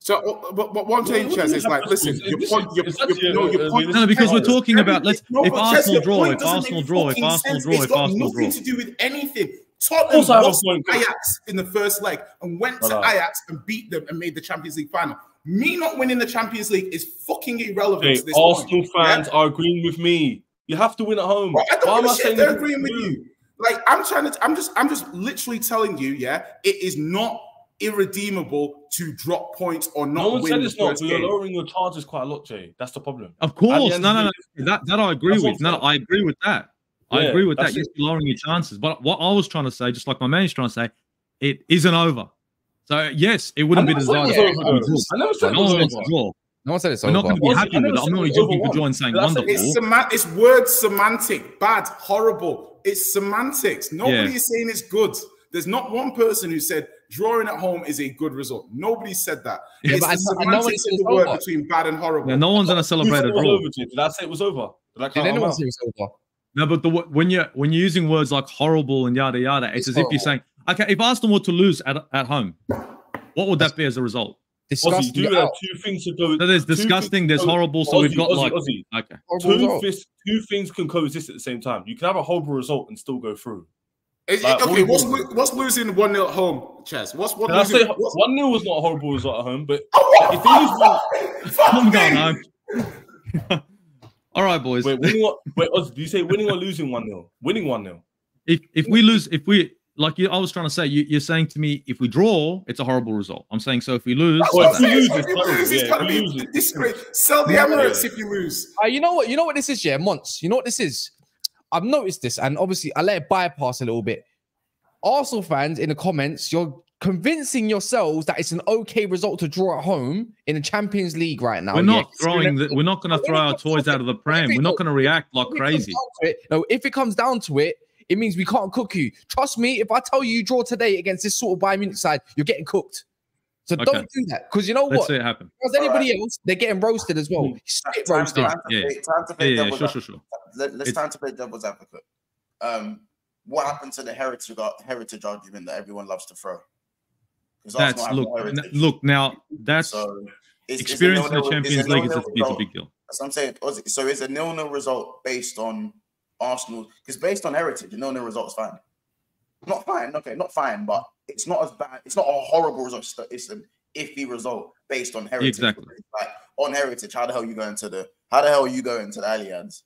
So, uh, but, but what I'm saying, Well, Chess, is like, listen, your point, is- your, it's your, no, your point. No, because we're talking about let's no, if but Chess, Arsenal your draw, point if doesn't Arsenal draw, if Arsenal draw, It's if got nothing to do with anything. Tottenham I lost point. Ajax in the first leg and went to Brother. Ajax and beat them and made the Champions League final. Me not winning the Champions League is fucking irrelevant Okay, to this Arsenal point. fans are agreeing with me. You have to win at home. Well, I Why don't am give I a shit. saying They're agreeing with you. Like I'm trying to, I'm just, I'm just literally telling you, yeah, it is not irredeemable to drop points or not No one win said it's not, first but you're lowering your chances quite a lot, Jay. That's the problem. Of course, no, of no, no. That that I agree with. I'm No, no. I agree with that. I agree with that. Yes, you're lowering your chances. But what I was trying to say, just like my man's trying to say, it isn't over. So yes, it wouldn't be never said it designed. was Yeah, over, I'm though. just- never said it was over. Draw. No one said it's We're not going to be happy with it. I'm said not it was jumping over for joy once. and saying That's it. wonderful. It's sema- it's word semantic, bad, horrible. It's semantics. Nobody Yeah. is saying it's good. There's not one person who said drawing at home is a good result. Nobody said that. Yeah, it's but I the I know when semantics of the word over. between bad and horrible. Now, no one's going to celebrate said a it draw. over, Jay? Did I say it was over? Did I Did anyone out? say it's over? No, but the when you're when you're using words like horrible and yada yada, it's, It's as if you're saying, okay, if Arsenal were to lose at at home, what would that be as a result? Ozzy, Disgusting. do you have two things to go? So there's disgusting, things- there's horrible. So we've got Ozzy, like Ozzy. okay, Horrible Two, result. two things can coexist at the same time. You can have a horrible result and still go through. It- it- Like, okay, what's lo- what's losing one 0 at home, Chess? What's what Can I say losing? what's- one 0 was not a horrible result at home, but Oh, if they lose one, fuck I'm home. All right, boys. wait, winning or wait, Ozzy, do you say winning or losing one 0 Winning one 0 if if we lose, if we like you, I was trying to say, you, you're saying to me, if we draw, it's a horrible result. I'm saying so if we lose, Well, what if I'm you lose, If it's you lose, it's Yeah, gonna be lose, disgrace. Sell the Yeah. Emirates if you lose. Uh, you know what? You know what this is, yeah, months. You know what this is. I've noticed this, and obviously I let it bypass a little bit. Arsenal fans in the comments, you're convincing yourselves that it's an okay result to draw at home in the Champions League right now. we're not yeah? throwing. The, we're not going to throw our toys down out of the pram. We're not going to react like If it comes crazy. it- no, if it comes down to it, it means we can't cook you. Trust me, if I tell you you draw today against this sort of Bayern Munich side, you're getting cooked. So Okay. don't do that because you know Let's what? see it happen. Because anybody else, they're getting roasted as well. Spit Time, roasted. time to Yeah. play, time to Yeah, play yeah, yeah, devil's sure, sure, sure. Let, us It's- time to play devil's advocate. Um, what happened to the heritage heritage argument that everyone loves to throw? 'Cause Arsenal That's have look, no n- look. Now that's So is, experience in the is a nil-nil- Champions is League is a, is a big deal. That's what I'm saying. So is a nil-nil result based on Arsenal? Because based on heritage, a nil-nil result's fine. Not fine, okay, not fine, but it's not as bad. It's not a horrible result. It's, it's an iffy result based on heritage. Exactly. Like on heritage, how the hell are you going to the? How the hell are you going to the Allianz?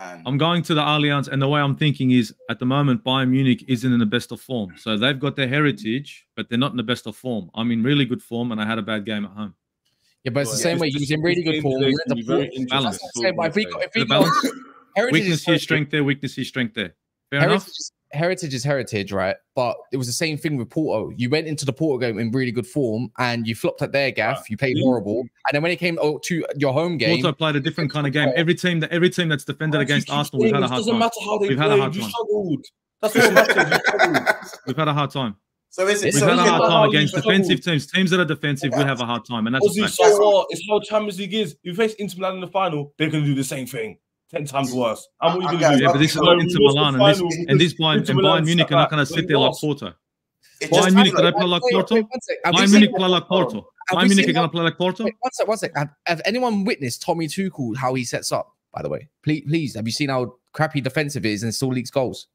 And I'm going to the Allianz, and the way I'm thinking is at the moment, Bayern Munich isn't in the best of form. So they've got their heritage, but they're not in the best of form. I'm in really good form, and I had a bad game at home. Yeah, but it's the Yeah, same this- way. this- He was in really good form. today We is went gonna be to very Porto. Balance. That's what I'm saying, but if we got, if we got balance. Heritage Weakness is here, heritage. strength there. Weakness here, strength there. Fair Heritage, enough. is- heritage is heritage, right? But it was the same thing with Porto. You went into the Porto game in really good form and you flopped at their gaff. You played Mhm. horrible, and then when it came oh, to your home game, Also played a different kind of game. Every team that every team that's defended against Arsenal, we've had a hard doesn't time. matter how they We've had a hard you time. struggled. That's what matters. We've had a hard time. so is it? We've so had a hard time against defensive teams. Teams that are defensive, we have a hard time, and that's a Ozzy, fact. so what? It's how Champions League is. You face Inter Milan in the final, they're going to do the same thing. Ten times worse. And what are you I- going to do? Yeah, but this is like we Inter lost Milan, and this final and this because Bayern and Milan Bayern Munich are not going to sit there like. Porto. It Bayern Munich, feels did I like- play like Porto? wait, one sec. Have we Bayern Munich play like Porto. have Bayern we Munich are going to play like Porto. Wait, one sec, one sec. Have, have anyone witnessed Tommy Tuchel how he sets up? By the way, please, please, have you seen how crappy defensive it is and still leaks goals?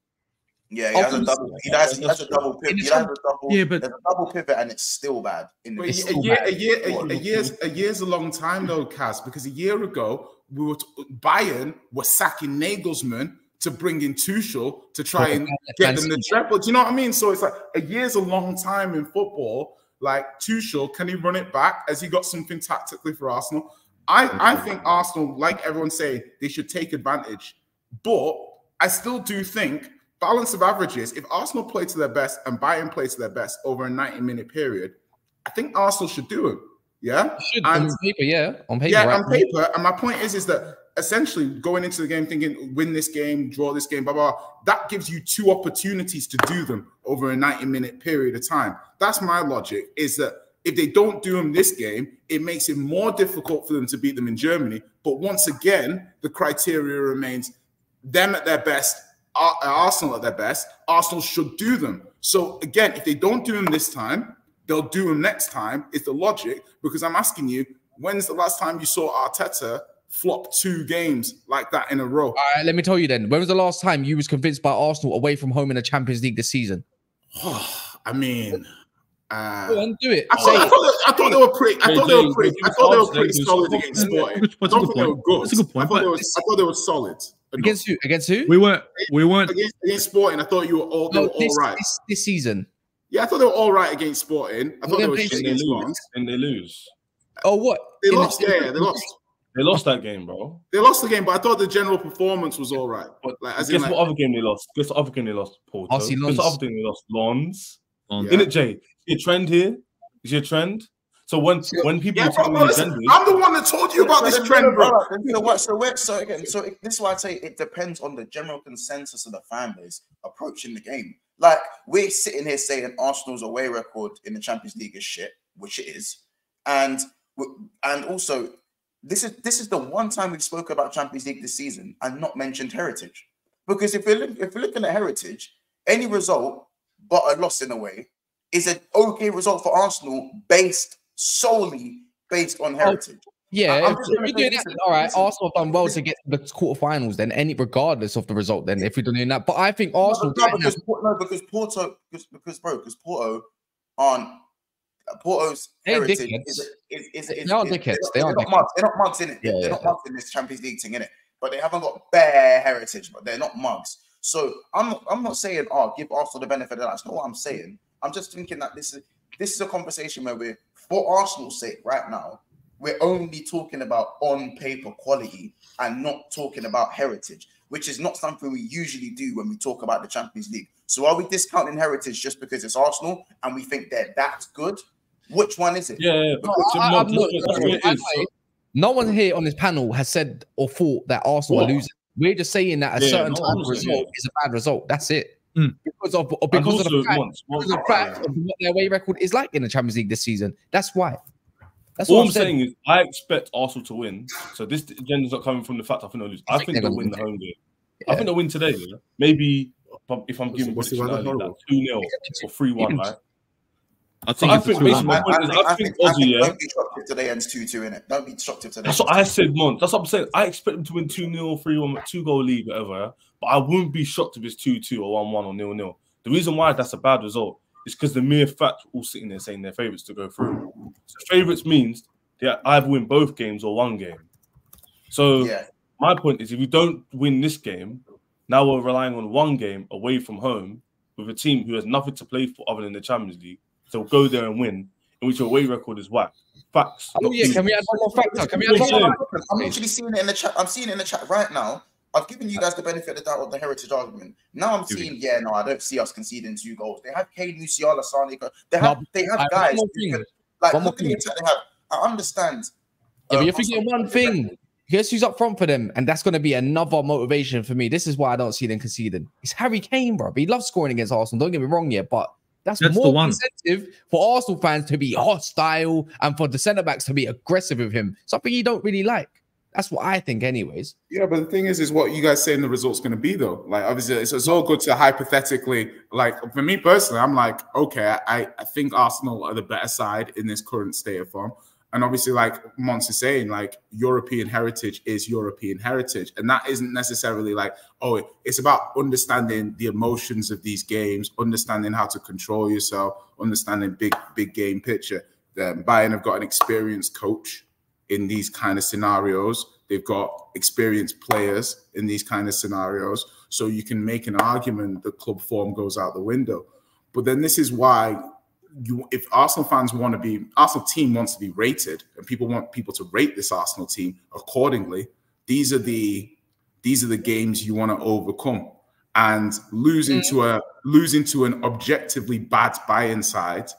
Yeah, he has a double. He has, he has a double pivot. He has a double. Yeah, but- there's a double pivot, and it's still bad. In the But It's a still year, bad. a year, a, a year's a year's a long time though, Kaz, because a year ago we were Bayern were sacking Nagelsmann to bring in Tuchel to try and get them the treble. Do you know what I mean? So it's like a year's a long time in football. Like Tuchel, can he run it back? Has he got something tactically for Arsenal? I, I think Arsenal, like everyone saying, they should take advantage. But I still do think balance of averages, if Arsenal play to their best and Bayern play to their best over a 90 minute period, I think Arsenal should do it. Yeah. Should, And- on paper, yeah, on paper, Yeah, right? on paper. And my point is, is that essentially going into the game thinking win this game, draw this game, blah blah. blah, that gives you two opportunities to do them over a 90 minute period of time. That's my logic. Is that if they don't do them this game, it makes it more difficult for them to beat them in Germany. But once again, the criteria remains them at their best, Arsenal at their best. Arsenal should do them. So again, if they don't do them this time, they'll do them next time. Is the logic? Because I'm asking you, when's the last time you saw Arteta flop two games like that in a row? All right, let me tell you then. When was the last time you was convinced by Arsenal away from home in the Champions League this season? I mean, uh, on, do it. I, thought, I, thought they, I thought they were pretty. I thought they were pretty. I thought they were pretty solid against Jay, Sporting. That's I a don't good think they were point. good. That's a good I point. thought they were. I thought they were solid. Against who? Against who? we weren't. we weren't against, against Sporting, I thought you were all, they No, all this, right. this, this season. Yeah, I thought they were all right against Sporting. I thought they then were play shit And they against lose. And they lose. Oh, what? They In lost. Yeah, yeah, they lost. They lost that game, bro. They lost the game, but I thought the general performance was all right. But Like, as guess in, like, what other game they lost? Guess what other game they lost? Porto. RC Guess Lens. what other game they lost? Lens. on. Yeah. In it, Jay? Your trend here is your trend. So when when people yeah, are bro, about listen, genders, I'm the one that told you about this trend, bro. So what? So where, So again, so it, this is why I say it depends on the general consensus of the fan base approaching the game. Like we're sitting here saying Arsenal's away record in the Champions League is shit, which it is, and and also this is this is the one time we've spoken about Champions League this season and not mentioned heritage. Because if we're if we're looking at heritage, any result but a loss in a way is an okay result for Arsenal based solely based on heritage. Yeah, if just we're doing that, listen, all right. Arsenal have done well to get to the quarterfinals, then any regardless of the result. Then if we're doing that, but I think Arsenal, no, right now- because, Por- no, because Porto, because, because bro, because Porto aren't Porto's heritage dickheads. is, is, is, They is, are is- dickheads. They're, They are not mugs. They're not mugs in it. Yeah, they're yeah, not yeah. mugs in this Champions League thing in it. But they haven't got bare heritage. But they're not mugs. So I'm not, I'm not saying oh give Arsenal the benefit of that. That's not what I'm saying. I'm just thinking that this is this is a conversation where we're for Arsenal's sake right now. We're only talking about on paper quality and not talking about heritage, which is not something we usually do when we talk about the Champions League. So are we discounting heritage just because it's Arsenal and we think they're that good? Which one is it? yeah, yeah, No, I- I'm not- what- that's what it I- is. So- no one here on this panel has said or thought that Arsenal What? are losing. We're just saying that a Yeah, certain no, type of result yeah. is a bad result. That's it. Mm. Because of or because of the fact, once, once, because of the fact of what their away record is like in the Champions League this season. That's why. That's all what I'm I'm saying. saying is I expect Arsenal to win. So this agenda's not coming from the fact I think they'll lose. I think think they're they'll win the home game. Yeah. I think they'll win today. Yeah? Maybe if I'm giving What's the prediction early, like two 0 or three one, right? I So think I think basically one. my point is, I think Aussie, yeah. Don't be shocked if today ends 2 2 in it. Don't be shocked if today. That's what I said, Mon. That's what I'm saying. I expect them to win 2 0, 3 1, 2 goal lead, whatever. But I wouldn't be shocked if it's 2 2 or 1 1 or 0 0. The reason why that's a bad result is because the mere fact we're all sitting there saying they're favourites to go through. So favourites means they either win both games or one game. So Yeah. my point is if you don't win this game, now we're relying on one game away from home with a team who has nothing to play for other than the Champions League. So go there and win, in which your away record is whack. Facts. Oh not yeah, can we add one more factor? Can we add one more yeah. factor? I'm actually seeing it in the chat. I'm seeing it in the chat right now. I've given you guys the benefit of the doubt of the heritage argument. Now I'm seeing, yeah, no, I don't see us conceding two goals. They have Kane, Musiala, Sane. They have, No, they have I- one guys. more thing. can- like, One more look at the thing. they have. I understand. Yeah, but uh, you're forgetting Arsenal- one thing. Guess who's up front for them? And that's going to be another motivation for me. This is why I don't see them conceding. It's Harry Kane, bro. He loves scoring against Arsenal. Don't get me wrong yet, but that's, That's the more one. incentive for Arsenal fans to be hostile and for the centre backs to be aggressive with him. Something you don't really like. That's what I think, anyways. Yeah, but the thing is, is what you guys saying the result's going to be though. Like, obviously, it's, it's all good to hypothetically. Like for me personally, I'm like, okay, I, I think Arsenal are the better side in this current state of form. And obviously, like Monts is saying, like European heritage is European heritage. And that isn't necessarily like, oh, it's about understanding the emotions of these games, understanding how to control yourself, understanding big, big game picture. Um, Bayern have got an experienced coach in these kind of scenarios. They've got experienced players in these kind of scenarios. So you can make an argument that club form goes out the window. But then this is why you, if Arsenal fans want to be, Arsenal team wants to be rated, and people want people to rate this Arsenal team accordingly. These are the these are the games you want to overcome, and losing mm. to a losing to an objectively bad Bayern side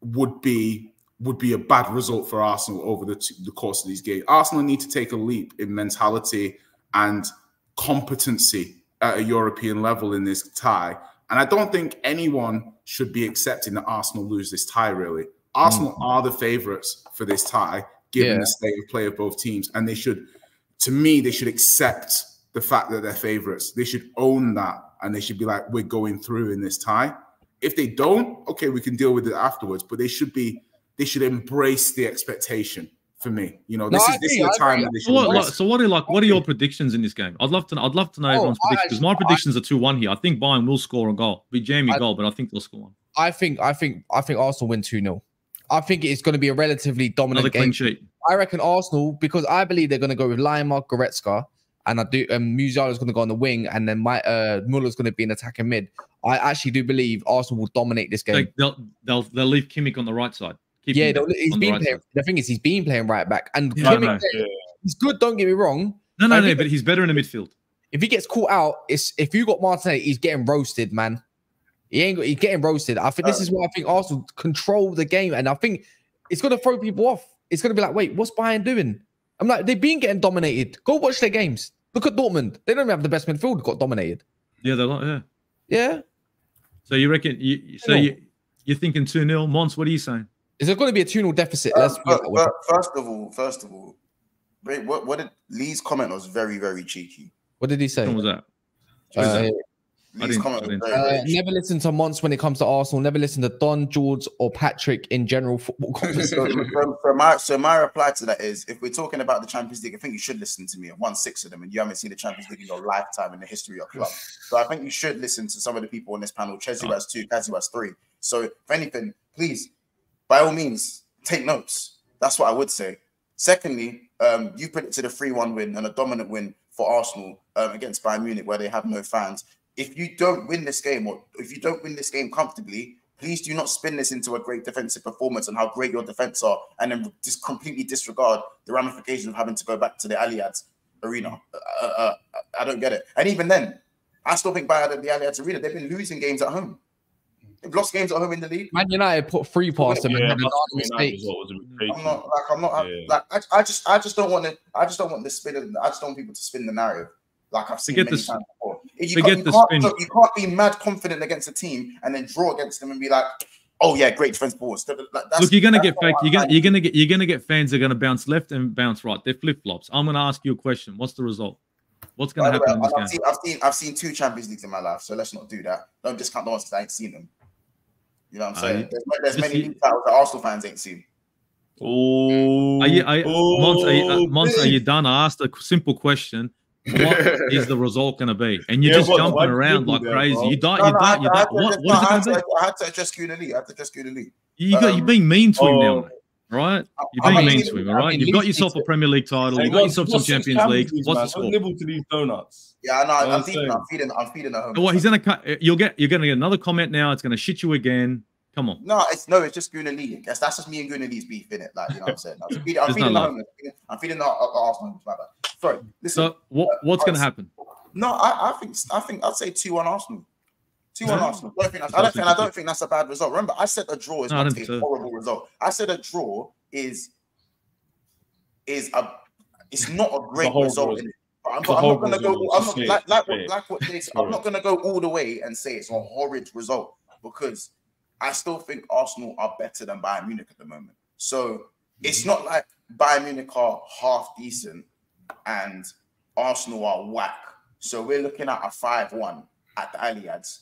would be would be a bad result for Arsenal over the, the course of these games. Arsenal need to take a leap in mentality and competency at a European level in this tie. And I don't think anyone should be accepting that Arsenal lose this tie, really. Arsenal mm. are the favourites for this tie, given yeah. the state of play of both teams. And they should, to me, they should accept the fact that they're favourites. They should own that and they should be like, we're going through in this tie. If they don't, okay, we can deal with it afterwards, but they should be they should embrace the expectation for me. You know, this no, is this is the time that they should. So what, so what are like? What are your predictions in this game? I'd love to. I'd love to know oh, everyone's predictions because my predictions I, are two one here. I think Bayern will score a goal, be Jamie I, goal, but I think they'll score one. I think. I think. I think Arsenal win two 0 I think it's going to be a relatively dominant Another game. Sheet. I reckon Arsenal because I believe they're going to go with Laimer, Goretzka, and I do. Um, Musiala is going to go on the wing, and then my uh Muller's going to be an attacking mid. I actually do believe Arsenal will dominate this game. they'll they'll they'll leave Kimmich on the right side yeah, he's been right playing. Side. The thing is, he's been playing right back, and yeah, Kimmich, yeah. he's good. Don't get me wrong. No, no, no, but he's better in the midfield. If he gets caught out, it's if you got Martinelli, he's getting roasted, man. He ain't. He's getting roasted. I think this uh, is why I think Arsenal control the game, and I think it's going to throw people off. It's going to be like, wait, what's Bayern doing? I'm like, they've been getting dominated. Go watch their games. Look at Dortmund. They don't even have the best midfield. Got dominated. Yeah, they're like, yeah. Yeah. So you reckon? You, so you you're thinking two 0 Monts, what are you saying? Is there going to be a 2 0 deficit? Uh, Let's first of all, first of all, what, what did Lee's comment was very, very cheeky. What did he say? What was that? Uh, Lee's comment was very, uh, very never listen to Monts when it comes to Arsenal. Never listen to Don, George, or Patrick in general football conversation. so, so, my, so my reply to that is if we're talking about the Champions League, I think you should listen to me. I've won six of them, and you haven't seen the Champions League in your lifetime in the history of your club. So I think you should listen to some of the people on this panel. Chesu has two, Kazu has three. So if anything, please by all means, take notes. That's what I would say. Secondly, um, you predicted a 3 1 win and a dominant win for Arsenal um, against Bayern Munich, where they have no fans. If you don't win this game, or if you don't win this game comfortably, please do not spin this into a great defensive performance and how great your defense are, and then just completely disregard the ramifications of having to go back to the Allianz Arena. Uh, uh, uh, I don't get it. And even then, I still think Bayern at the Allianz Arena, they've been losing games at home. They've lost games at home in the league. Man United put three past them yeah, and had mistake. I'm not like I'm not yeah. like I, I, just I just don't want to I just don't want the spin I just don't want people to spin the narrative like I've seen many the, times before. You, can't, you, can't, you can't be mad confident against a team and then draw against them and be like, oh yeah, great defense balls. Like, Look, you're gonna get fake. You're gonna, you're gonna get you're gonna get fans that are gonna bounce left and bounce right. They're flip flops. I'm gonna ask you a question. What's the result? What's gonna happen way, in this I've game? Seen, I've seen I've seen two Champions Leagues in my life, so let's not do that. Don't discount the ones because I ain't seen them. You know what I'm saying? there's, there's many league titles that Arsenal fans ain't seen. Oh, are you, are you, oh, Monts, are you, Monts, are you done? I asked a simple question. What is the result going to be? And you're yeah, just jumping around like crazy. Bro. You don't, no, you don't, you don't. What, what is it going to be? I had to adjust Gunali. I had to adjust Gunali. You got, um, you're being mean to him oh. now, right? You're being mean to him, all right? You've got yourself a Premier League title. You've got yourself some Champions League. What's the score? Nibble to these donuts. Yeah, no, I'm feeding, I'm feeding, I'm feeding at home. Well, he's gonna cut. Eh, you'll get, you're gonna get another comment now. It's gonna shit you again. Come on. No, it's no, it's just Guna Lee. Guess that's just me and Guna Lee's beef in it. Like, you know what I'm saying? I'm feeding, I'm feeding the homeless. I'm feeding the, the Arsenal. My bad. Sorry. Listen, so what, uh, what's uh, going to happen? No, I, I think I think I'd say two one Arsenal. Two one Arsenal. I don't think that's, I don't think, I don't think that's a bad result. Remember, I said a draw is no, not a so. horrible result. I said a draw is is a it's not a great result. In it. I'm, I'm not going to go. I'm not, like, like, what, like what they. I'm not going to go all the way and say it's a horrid result because I still think Arsenal are better than Bayern Munich at the moment. So it's not like Bayern Munich are half decent and Arsenal are whack. So we're looking at a 5 1 at the Allianz.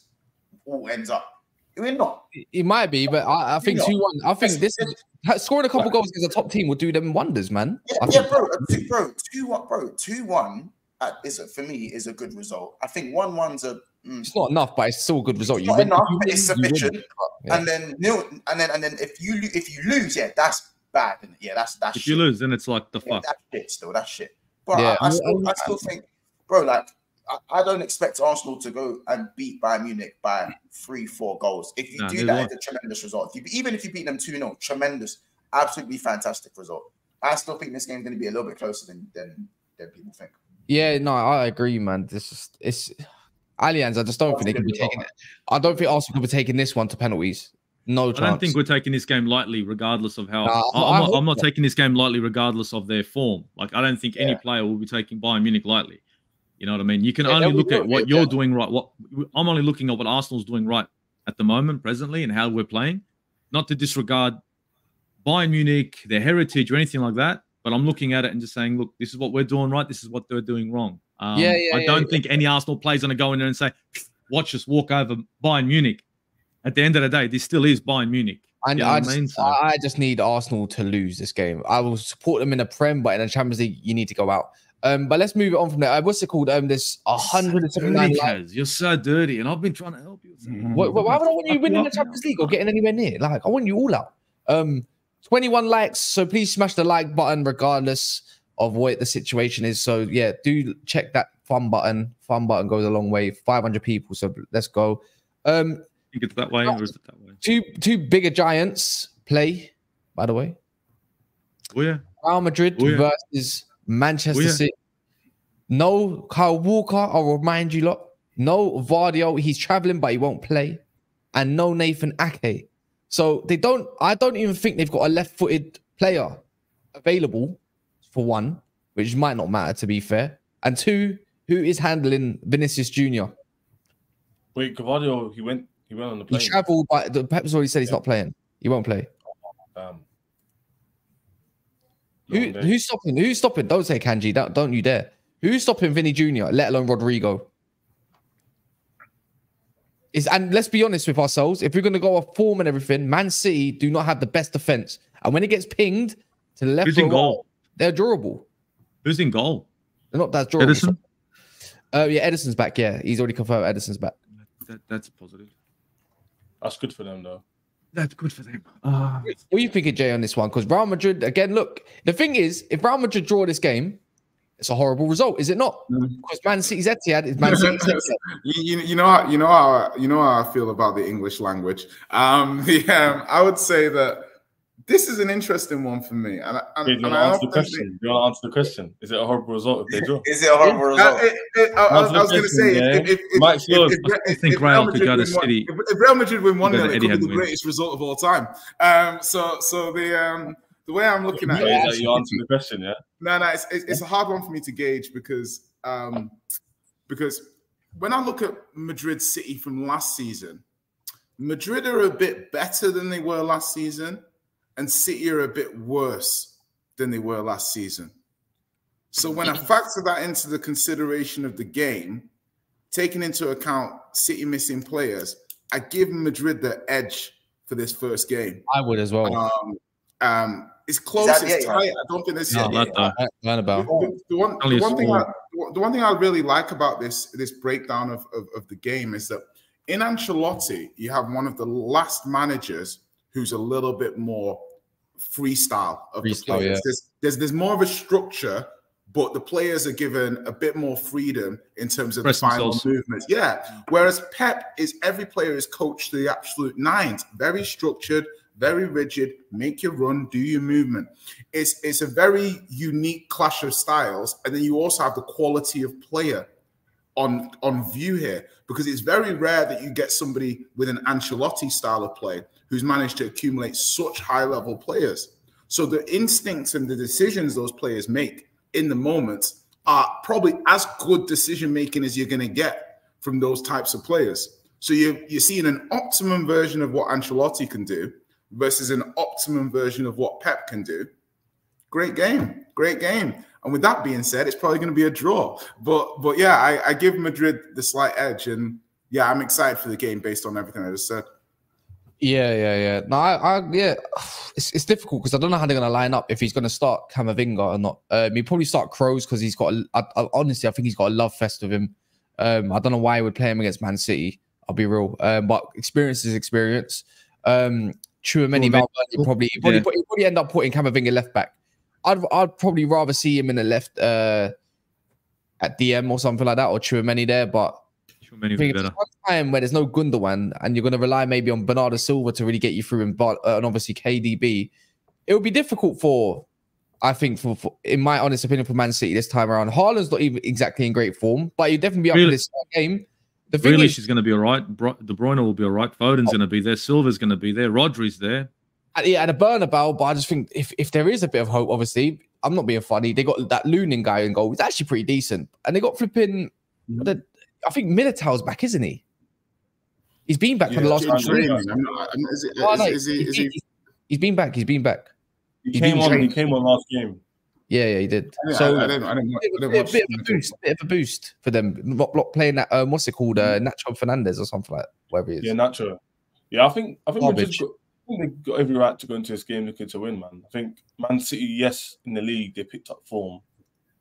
All ends up. We're not. It might be, but I, I think know, two one. I think this it's- scoring a couple goals against a top team will do them wonders, man. Yeah, yeah, bro, two, bro, two one, bro, two one uh, is a, for me is a good result. I think one one's a mm, It's not enough, but it's still a good result. It's You not win, enough, you but win, it's you win. sufficient. Yeah. and then nil, and then and then if you if you lose, yeah, that's bad. isn't it? Yeah, that's that's If you lose, then it's like the Yeah, fuck. that's shit. Still, that's shit. But Yeah, I, I and- still, I still think, bro, like I, I don't expect Arsenal to go and beat Bayern Munich by three, four goals. If you Nah, do that, do I. it's a tremendous result. If you, even if you beat them two 0 tremendous, absolutely fantastic result. I still think this game's going to be a little bit closer than than than people think. Yeah, no, I agree, man. This is it's Allianz. I just don't think they can be taking it. I don't think Arsenal can be taking this one to penalties. No chance. I don't think we're taking this game lightly, regardless of how. Nah, I- I'm, not, I'm not taking this game lightly, regardless of their form. Like I don't think any Yeah. player will be taking Bayern Munich lightly. You know what I mean? You can Yeah, only look at what you're doing right. What I'm only looking at what Arsenal's doing right at the moment, presently, and how we're playing. Not to disregard Bayern Munich, their heritage, or anything like that. But I'm looking at it and just saying, look, this is what we're doing right. This is what they're doing wrong. Um, Yeah, yeah, I don't yeah. think any Arsenal player's going to go in there and say, watch us walk over Bayern Munich. At the end of the day, this still is Bayern Munich. And You know I, what I just, mean? So- I just need Arsenal to lose this game. I will support them in the Prem, but in the Champions League, you need to go out. Um, but let's move it on from there. Uh, what's it called? Um, there's So 179 dirty, You're so dirty, and I've been trying to help you. with that. Why, why why would I want you winning the Champions League or getting anywhere near? Like, I want you all out. Um, 21 likes. So please smash the like button, regardless of what the situation is. So yeah, do check that fun button. Fun button goes a long way. 500 people. So let's go. Um, think it's that way, or is it that way? two two bigger giants play. By the way, Oh yeah, Real Madrid Oh, yeah. versus Manchester Oh, yeah. City. No Kyle Walker, I'll remind you lot. No Gvardiol, he's traveling, but he won't play. And no Nathan Ake. So they don't, I don't even think they've got a left footed player available for one, which might not matter to be fair. And two, who is handling Vinicius Jr.? Wait, Gvardiol, he went he went on the He traveled, but the Pep's already said he's not playing. He won't play. Um, Who, who's stopping? Who's stopping? Don't say Akanji. Don't, don't you dare. Who's stopping Vinny Jr., let alone Rodrigo? Is and let's be honest with ourselves. If we're gonna go off form and everything, Man City do not have the best defense. And when it gets pinged to the left who's or in right, goal? they're durable. Who's in goal? They're not that durable. Ederson. Uh, yeah, Ederson's back. Yeah, he's already confirmed. Ederson's back. That, that's positive. That's good for them though. That's good for them. Uh, What are you thinking, Jay, on this one? Because Real Madrid, again, look, the thing is, if Real Madrid draw this game, it's a horrible result, is it not? Mm. Because Man City's Etihad is Man City's Etihad. you, you, you know how you know how you know how I feel about the English language. Um, the, um, I would say that this is an interesting one for me, and, and, Wait, do you want to answer the question? think- Do you want to answer the question? Is it a horrible result if they draw? Is it a horrible Uh, result? it- it- I, I was, was going to say, Yeah. if, if, if, Mike's if, yours. if, I think Real Real could go Madrid to win one- City. if, if Real Madrid win one go 0 to it could be the win. greatest result of all time. Um, so, so the um, the way I'm looking at Wait, it, is that you answer the question, yeah? no, no, it's, it's, it's a hard one for me to gauge because um, because when I look at Madrid City from last season, Madrid are a bit better than they were last season, and City are a bit worse than they were last season. So when I factor that into the consideration of the game, taking into account City missing players, I give Madrid the edge for this first game. I would as well. Um, um, it's close, that it's it? tight. I don't think this. No, that though. I- Bernabeu. The, the one, the one thing, I, the one thing I really like about this this breakdown of, of, of the game is that in Ancelotti, you have one of the last managers who's a little bit more freestyle of Freestyle, the players. yeah. There's, there's there's more of a structure, but the players are given a bit more freedom in terms of Press the final themselves. movements. Yeah. Whereas Pep is every player is coached to the absolute nines, very structured, very rigid. Make your run, do your movement. It's it's a very unique clash of styles, and then you also have the quality of player on on view here because it's very rare that you get somebody with an Ancelotti style of play who's managed to accumulate such high level players. So the instincts and the decisions those players make in the moment are probably as good decision making as you're going to get from those types of players. So you you're seeing an optimum version of what Ancelotti can do versus an optimum version of what Pep can do. Great game, great game. And with that being said, it's probably going to be a draw. But but yeah, I, I give Madrid the slight edge, and yeah, I'm excited for the game based on everything I just said. Yeah, yeah, yeah. No, I, I yeah, it's, it's difficult because I don't know how they're going to line up if he's going to start Camavinga or not. Um, he probably start Kroos because he's got. A, I, I, honestly, I think he's got a love fest with him. Um, I don't know why he would play him against Man City. I'll be real. Um, but experience is experience. Um, Tchouameni, Well, Valverde probably probably, yeah. put, he probably end up putting Camavinga left back. I'd I'd probably rather see him in the left uh, at DM or something like that, or Tchouameni there. But Sure, many I would be better. one time where there's no Gundogan and you're going to rely maybe on Bernardo Silva to really get you through and, but, uh, and obviously KDB, it would be difficult for, I think, for, for in my honest opinion, for Man City this time around. Haaland's not even exactly in great form, but you definitely be up Really- for this game. The thing Grealish is, is going to be all right. Bro- De Bruyne will be all right. Foden's oh. going to be there. Silva's going to be there. Rodri's there. at, yeah, at a Bernabeu, but I just think if, if there is a bit of hope, obviously, I'm not being funny. They got that Lunin guy in goal. He's actually pretty decent. And they got flipping, mm-hmm. the, I think Militao's back, isn't he? He's been back for the last Jim couple of Dreaming. weeks. I'm not- I'm- is, Oh, is, is he, is he, he's- he's been back. He's been back. He He came on. He came on last game. Yeah, yeah, he did. I, So I, I didn't, I didn't, watch- I bit, didn't bit, bit of a boost, bit of a boost for them. Not, not playing that. Um, what's it called? Uh, Nacho Fernandez or something like whatever he is. Yeah, Nacho. Yeah, I think I think Madrid got, they've got every right to go into this game looking to win, man. I think Man City, yes, in the league they picked up form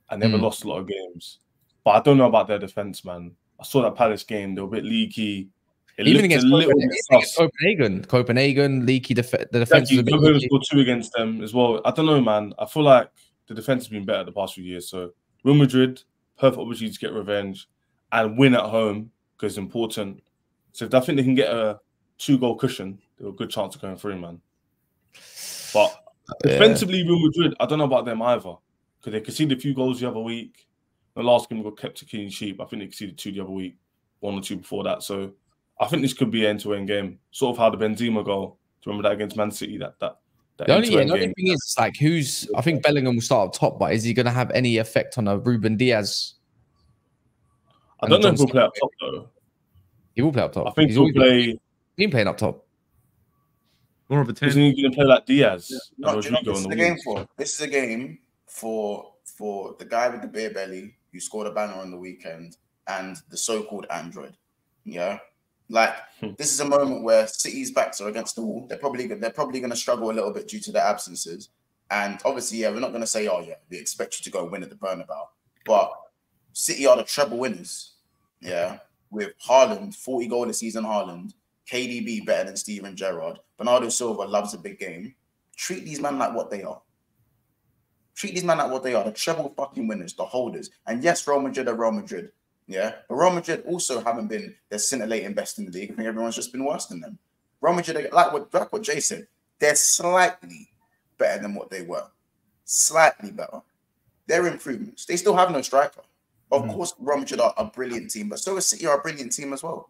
and never Mm. lost a lot of games, but I don't know about their defense, man. I saw that Palace game; they were a bit leaky. It even against, a Copenhagen, against. Copenhagen, Copenhagen, leaky. Def- the defense was Exactly. a bit Copenhagen leaky. scored two against them as well. I don't know, man. I feel like the defense has been better the past few years. So Real Madrid, perfect opportunity to get revenge and win at home because it's important. So if I think they can get a two goal cushion, they're a good chance of going through, man. But Yeah. defensively, Real Madrid, I don't know about them either because they conceded a few goals the other week. The last game got kept a clean sheep. I think they conceded two the other week, one or two before that. So I think this could be an end-to-end game, sort of how the Benzema goal. Do you remember that against Man City? That that. That The only, yeah, the only thing is, like, who's? I think Bellingham will start up top, but is he going to have any effect on a Ruben Dias? I don't know if he'll play up top though. He will play up top. I think He's he'll play. been playing up top. More of a 10. Isn't he going to play like Diaz No, you know this is on the the game for? This is a game for for the guy with the beer belly who scored a banner on the weekend and the so-called android. Yeah, like Hmm. this is a moment where City's backs are against the wall. They're probably they're probably going to struggle a little bit due to their absences. And obviously, yeah, we're not going to say, oh yeah, we expect you to go win at the Bernabeu, but City are the treble winners. Yeah, with Haaland, 40 goal this season, Haaland, KDB better than Steven Gerrard. Bernardo Silva loves a big game. Treat these men like what they are. Treat these men like what they are. The treble fucking winners, the holders. And yes, Real Madrid are Real Madrid. Yeah. But Real Madrid also haven't been the scintillating best in the league. I think everyone's just been worse than them. Real Madrid, like what, like what Jay said, they're slightly better than what they were. Slightly better. They're improvements. They still have no striker. Of Mhm. course, Real Madrid are a brilliant team, but so is City are a brilliant team as well.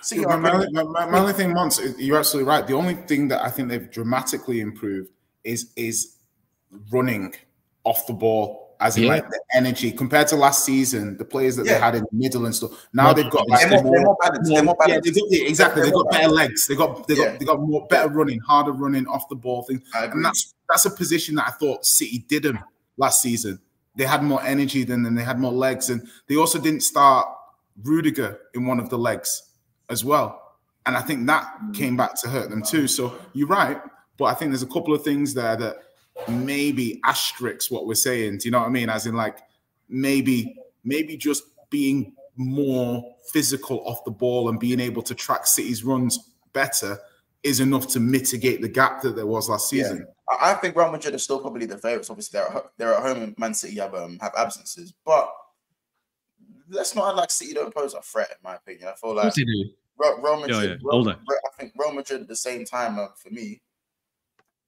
City Yeah, are my, my, my, my, my only thing, Monts, you're absolutely right. The only thing that I think they've dramatically improved is is running off the ball, as in Yeah. like the energy compared to last season. The players that Yeah. they had in the middle and stuff. Now they've got They're like more, they're more balanced. They're more yeah, they got, yeah, exactly. They got more better legs. They got they got they got more better running, harder running off the ball things. And that's that's a position that I thought City didn't last season. They had more energy than and they had more legs, and they also didn't start Rudiger in one of the legs as well. And I think that hmm. came back to hurt them too. So you're right, but I think there's a couple of things there that maybe asterisks what we're saying. Do you know what I mean? As in, like maybe maybe just being more physical off the ball and being able to track City's runs better is enough to mitigate the gap that there was last season. I I think Real Madrid are still probably the favourites. Obviously, they're at, they're at home and Man City have um, have absences, but let's not act like City don't pose a threat. In my opinion, I feel like course they do. Real, Real Madrid. yeah, Real- Real- I think Real Madrid at the same time uh, for me.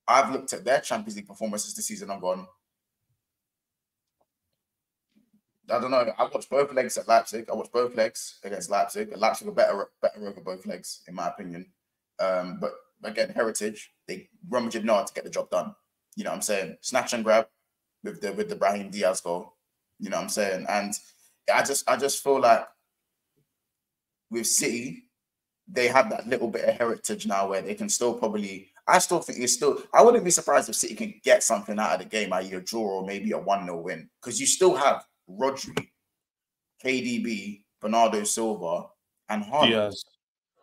I've looked at their Champions League performances this season. I've gone. I don't know. I watched both legs at Leipzig. I watched both legs against Leipzig. Leipzig were better, better over both legs, in my opinion. Um, but again, heritage. They Madrid know to get the job done. You know what I'm saying? Snatch and grab with the with the Brahim Diaz goal. You know what I'm saying? And I just I just feel like with City, they have that little bit of heritage now where they can still probably. I still think it's still. I wouldn't be surprised if City can get something out of the game, i.e., a draw or maybe a 1 0 win, because you still have Rodri, KDB, Bernardo Silva, and. Dias.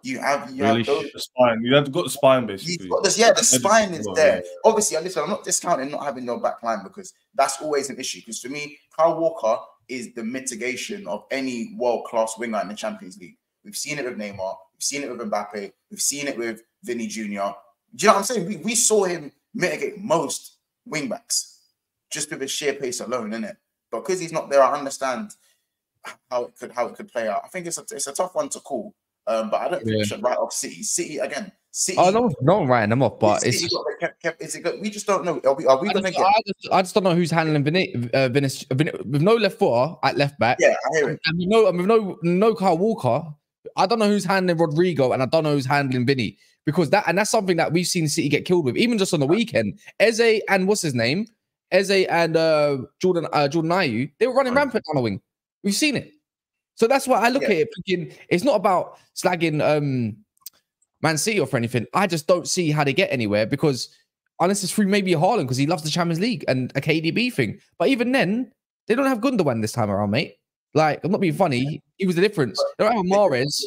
You have you Really have those, The spine. You have got the spine basically. You've got this, yeah, the spine is there. Obviously, listen, I'm not discounting not having no back line because that's always an issue. Because for me, Kyle Walker is the mitigation of any world class winger in the Champions League. We've seen it with Neymar, we've seen it with Mbappe, we've seen it with Vinny Jr. Do you know what I'm saying? We, we saw him mitigate most wing backs just with his sheer pace alone, innit? But because he's not there, I understand how it could how it could play out. I think it's a it's a tough one to call. Um, but I don't think Yeah. we should write off City. City again. City. Oh no, no one writing them off, but it's. Got kept- kept- is it good? We just don't know. Are we, are we I gonna just, get? I, just, I just don't know who's handling Vinny, uh, with no left footer at left back, Yeah, I hear it. and with no, and with no, no Kyle Walker. I don't know who's handling Rodrigo, and I don't know who's handling Vinny because that, and that's something that we've seen City get killed with, even just on the weekend. Eze and what's his name, Eze and uh, Jordan, uh, Jordan Ayew, they were running rampant down the wing. We've seen it, so that's why I look Yeah. at it thinking it's not about slagging um, Man City or for anything. I just don't see how they get anywhere because unless it's through maybe Haaland because he loves the Champions League and a KDB thing. But even then, they don't have Gundogan this time around, mate. Like, I'm not being funny. He was the difference. They don't have Mahrez.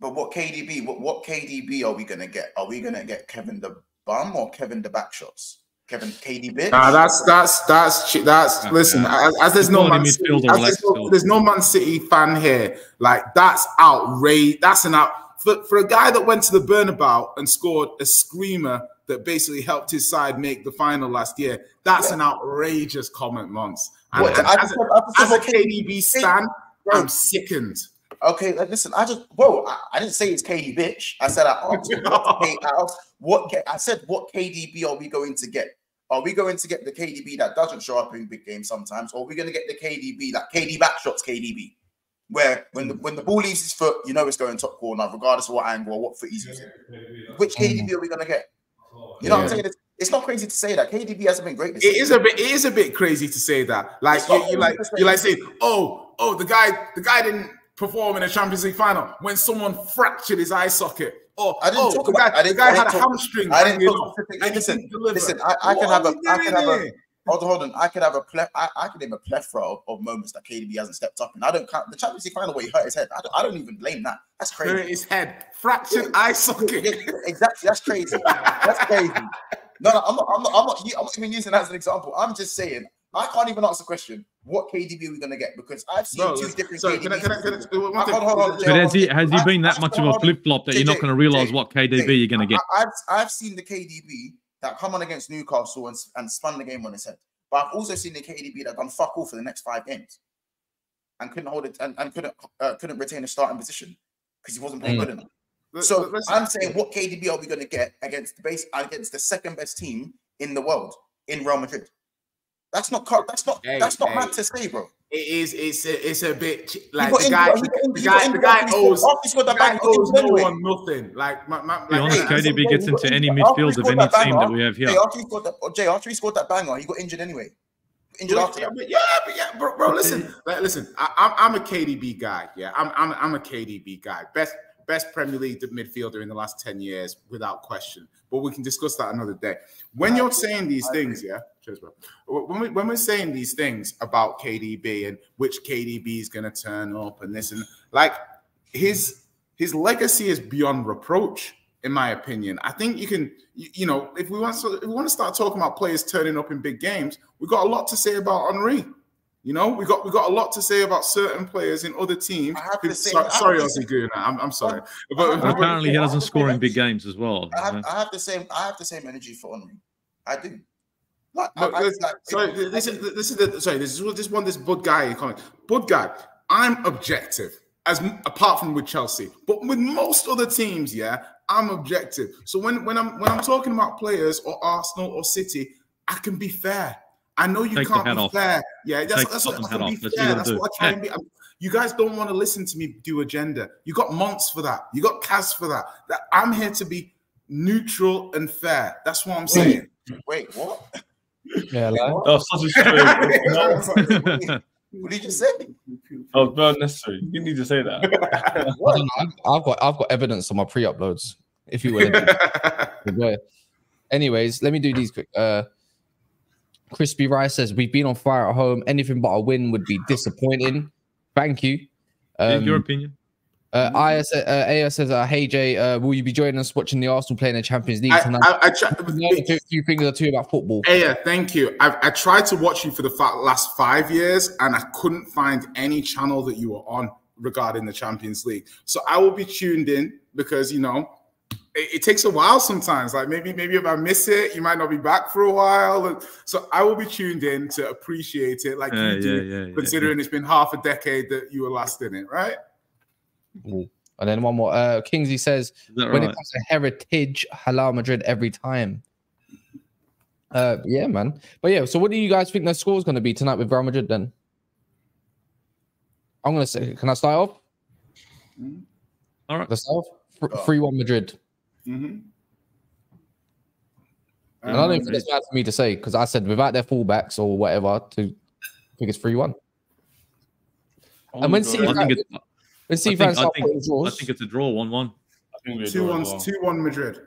But what KDB? What what KDB are we gonna get? Are we gonna get Kevin the bum or Kevin the backshots? Kevin KD bitch. Nah, that's that's that's that's. Yeah, listen, yeah. as, as there's no Man City, as there's, no, there's no Man City fan here. Like that's outrage. That's an out for, for a guy that went to the Bernabeu and scored a screamer that basically helped his side make the final last year. That's an outrageous comment, Monts. And, What, and I as, just a, I as a KDB stan, Bro. I'm sickened. Okay, like, listen, I just bro, I, I didn't say it's KD bitch. I said I asked you what, K- I asked what K- I said what KDB are we going to get? Are we going to get the KDB that doesn't show up in big games sometimes, or are we going to get the KDB that KD backshots KDB, where when the when the ball leaves his foot, you know it's going top corner, regardless of what angle or what foot he's using. Which KDB mm. are we going to get? You know what I'm saying? It's, not crazy to say that KDB hasn't been great It season. is a bit. It is a bit crazy to say that. Like you, you like you like say. saying, oh, oh, the guy, the guy didn't perform in a Champions League final when someone fractured his eye socket. Oh, I didn't oh, talk the about- guy, I didn't- guy I had a didn't talk- hamstring. I didn't talk off, specifically- and he listen, listen, I- I can have a- can have a- Hold on, hold on. I could have a ple- I, I could name a plethora of, of moments that KDB hasn't stepped up in. I don't count the Champions League final where he hurt his head. I don't, I don't even blame that. That's crazy. Hurt his head, fractured eye socket. Yeah, exactly. That's crazy. That's crazy. No, no, I'm not. I'm not. I'm not, I'm not even using that as an example. I'm just saying I can't even answer the question. What KDB are we gonna get? Because I've seen Bro, two different sorry, KDBs. can I- can I- can I- this one Hold on, hold But has he has he been that much of a flip flop that you're not going to realize what KDB you're going to get? I, I've I've seen the KDB that come on against Newcastle and, and spun the game on his head. But I've also seen the KDB that done fuck all for the next five games and couldn't hold it and, and couldn't uh, couldn't retain a starting position because he wasn't playing Mm. good enough. Let- So let- let's- I'm saying, what KDB are we going to get against the base against the second best team in the world in Real Madrid? That's not that's not Hey, that's not hey. mad to say, bro. It is. It's a, it's a bit ch- like the guy. he The injured- he got guy. The guy after he scored- owes. after The that guy bang, he got owes no one nothing. Like my, my, like, honest, Hey, hey, KDB gets into any injured. After he midfield of any that team that banger, we have here. Jay, after he scored that, oh, Jay, after he scored that banger, he got injured anyway. Injured Yeah, after that. but yeah, but yeah, bro, bro listen, like, listen. I, I'm I'm a KDB guy. Yeah, I'm I'm I'm a KDB guy. Best best Premier League midfielder in the last ten years, without question. But we can discuss that another day. When you're saying these things, yeah, cheers, bro. When we when we're saying these things about KDB and which KDB is gonna turn up and this and like his his legacy is beyond reproach in my opinion. I think you can, you, you know, if we want to, if we want to start talking about players turning up in big games, we've got a lot to say about Henry. You know, we got we got a lot to say about certain players in other teams. I have to say, so, sorry, Ozzy Guna. I'm, I'm sorry. I But, apparently, he doesn't score in big games as well. I you have, know? I have the same I have the same energy for Henry. I do. Like, I, I, this- like sorry, this is this is the sorry. This is what this one. This Bud guy comment. Bud guy. I'm objective, as apart from with Chelsea, but with most other teams, yeah, I'm objective. So when when I'm when I'm talking about players or Arsenal or City, I can be fair. I know you Take can't be off. fair. Yeah, that's, Take that's what I hat can off. be That's what you fair. gotta That's do. what I try and be. I'm- you guys don't want to listen to me do agenda. You got Monts for that. You got Kaz for that. That I'm here to be neutral and fair. That's what I'm saying. wait, what? Yeah, like, That was such a strange. What did you say? Oh, very unnecessary. You didn't need to say that. I don't know, I've, I've got I've got evidence on my pre-uploads. If you will. Anyways, let me do these quick. Uh, Crispy Rice says we've been on fire at home. Anything but a win would be disappointing. Thank you. Give your Um, opinion. uh, IS, uh, AS says, uh, "Hey Jay, uh, will you be joining us watching the Arsenal play in the Champions League I, tonight?" I, I try, Learn a few- few things or two about football. Hey, yeah, thank you. I, I tried to watch you for the fa- last five years, and I couldn't find any channel that you were on regarding the Champions League. So I will be tuned in because you know it, it takes a while sometimes. Like maybe maybe if I miss it, you might not be back for a while. And so I will be tuned in to appreciate it, like Yeah, you do, yeah, yeah, yeah, considering it's been half a decade that you were last in it, right? And then one more. Uh, Kingsley says, when right? it comes to heritage, Hala Madrid every time. Uh, yeah, man. But yeah, so what do you guys think the is going to be tonight with Real Madrid? Then I'm going to say, can I start off? All right. Let's start Oh. off three one Madrid. Mm-hmm. And I don't think it's bad for me to say because I said without their fullbacks or whatever, to I think it's three one. And when City I think fans- it, When City think- fans I start think- putting I think it's a draw, one-one. I two doing ones, well. two one Madrid.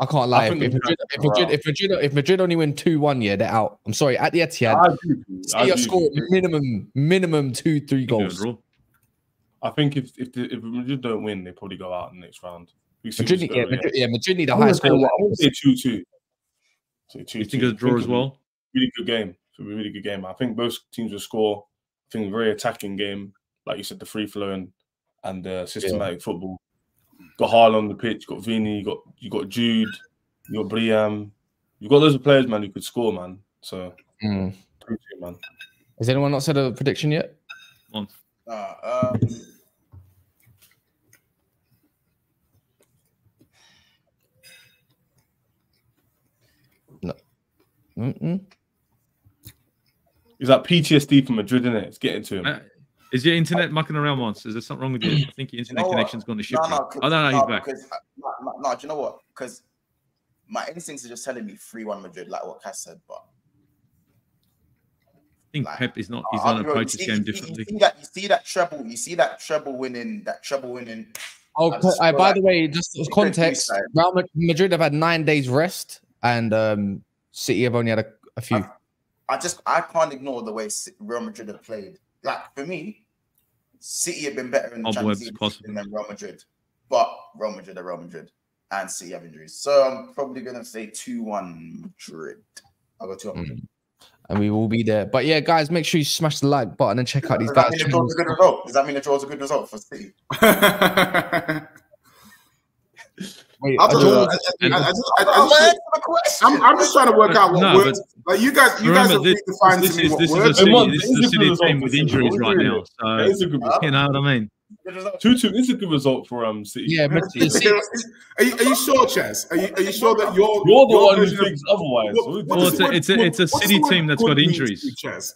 I can't lie. If, if, Madrid, if, Madrid, if Madrid if Madrid only win two one, yeah, they're out. I'm sorry. At the Etihad, I agree with. I City are agree scoring with you. minimum minimum two three I think goals. It's a draw. I think if if, the, if Madrid don't win, they probably go out in the next round. Madrid, what's need- yeah, Madrid, yeah, Madrid need a I'm high score. I'm gonna say two two. Say two You think two. it's a draw as well? Really good game. It'll be a really good game. I think both teams will score. I think very attacking game, like you said, the free flowing and the systematic football. Got Haaland on the pitch. Got Vini. You got you got Jude. You got Brahim. You got loads of players, man, who could score, man. So Mm. two two, man. Has anyone not said a prediction yet? Once. Uh, um, Mm-mm. Is that PTSD from Madrid, in it? It's getting to him. Uh, Is your internet mucking around once? Is there something wrong with you? I think your internet know connection's gone to shit. no, bro. no, 'cause- oh no, no, no, back. Uh, no, no, no, do you know what? Because my instincts are just telling me three-one Madrid, like what Cass said. But I think like, Pep is not. He's I'll going be to approach you see- game you- you differently. see that you see that treble, you see that treble winning, that treble winning. Oh, I just uh, feel by like the way, just as Madrid context, Real Madrid have had nine days rest, and um, City have only had a, a few. I just I can't ignore the way Real Madrid have played. Like for me, City have been better in the Champions League possible. than Real Madrid, but Real Madrid are Real Madrid, and City have injuries. So I'm probably gonna say two-one Madrid. I'll go two-one. Mm. And we will be there. But yeah, guys, make sure you smash the like button and check out these Does that guys. mean the draw's a good result? Does that mean the draw's a good result for City? Wait, I'll a just, draw- I, I, I just, I, I just- man, answer the question. I'm, I'm just trying to work out what No, words. Like you guys, you guys Remember, have this, redefined this to me is what this is a words. city, this this is a city team with injuries right now. So That is a good result. you know what I mean. Good result. Two two. It's a good result for um City. yeah, but are, you, are you sure, Chaz? Are you, are you sure that you're You're the one who version of- thinks otherwise. what- Who what Well, it's the a- it's a- it's a City team that's got good to injuries. Chaz?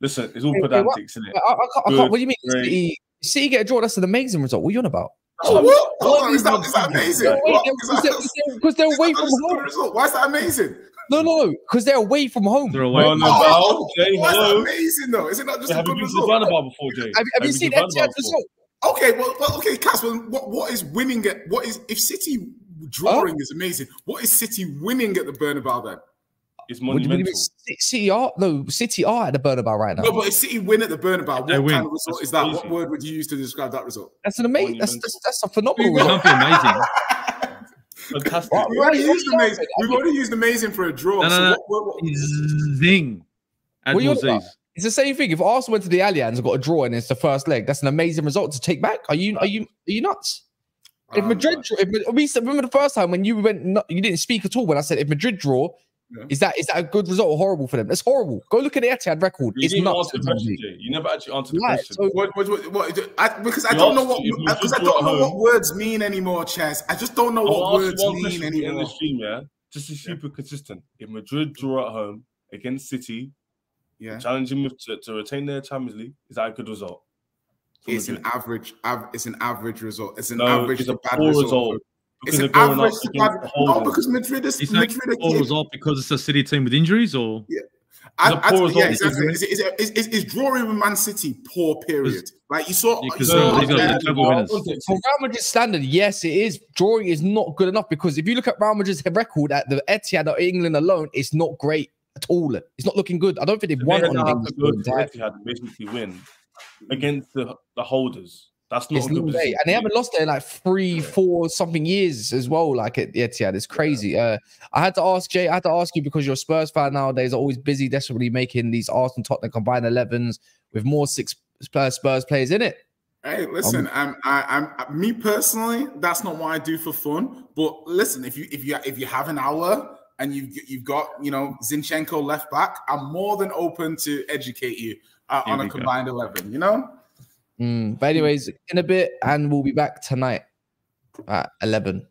Listen, it's all Wait, wait, pedantics, isn't it? I, I, can't, I can't, what do you mean? Great. City, City get a draw. That's an amazing result. What are you on about? Oh, what? what? Oh, is, that, is that amazing? Because they're, that- because they're- they're away from just a good home. Why is that amazing? No, no, no, because they're away from home. They're away. Oh, well, no, Oh, Jay, Why is that amazing though? Is it not just Have a you good been to the result? roundabout before, Jay? Have, have you been seen to the before? result? Okay, well, well okay, Casper. What what is winning at what is if City drawing is amazing? What is City winning at the Bernabeu then? It's What do you monumental. City are no City are at the Bernabeu right now. No, but if City win at the Bernabeu, what They kind win. of result That's is that? What word would you use to describe that result? That's an amazing. That's, that's that's a phenomenal It result. can't be amazing. Fantastic. Right, We've already Right, used right, amazing. We've already used amazing for a draw. No, no, so what, what, what, Zing. What you Admiral? Z's. It's the same thing. If Arsenal went to the Allianz and got a draw and it's the first leg, that's an amazing result to take back. Are you are you are you nuts? If Um, Madrid, draw, if, we remember the first time when you went, you didn't speak at all when I said if Madrid draw, Yeah. is that is that a good result or horrible for them? That's horrible. Go look at the Etihad record. You It's didn't not. answer the question, You never actually answered the Right, question. so- What, what, what, what, I, because I You don't know what because I don't know at what words mean anymore, Chess. I just don't know what I'll ask words you one mean question in anymore. the stream, yeah? Just to super consistent. If Madrid draw at home against City, Yeah, challenging them to, to retain their Champions League, is that a good result? for it's an average. Av- it's an average result. It's an No, average it's a bad poor result. result. It's Because an they're going up average to against bad. the No, Holden. because Madrid is He's saying Madrid. are poor result because it's a City team with injuries, or I, The I, poor yeah, result. exactly. Is, is, is, is, is drawing with Man City poor period? Like you saw, Yeah, you 'cause saw uh, these are yeah, the treble winners. For Real Madrid's standard, yes, it is. Drawing is not good enough because if you look at Real Madrid's record at the Etihad or England alone, it's not great at all. It's not looking good. I don't think they've They won now on have to go England. to? Etihad and basically win against the, the holders. That's not It's a good not great. position And they haven't lost there in like three, four something years as well. Like at the Etihad, it's crazy. Uh, I had to ask Jay. I had to ask you because you're a Spurs fan nowadays. Are always busy, desperately making these Arsenal, Tottenham combined 11s with more six Spurs, Spurs players in it. Hey, listen, I'm, I, I'm, me personally, that's not what I do for fun. But listen, if you, if you, if you have an hour and you've, you've got, you know, Zinchenko left back, I'm more than open to educate you uh, on a we go. combined eleven. You know, Mm, But anyways, in a bit, and we'll be back tonight at 11.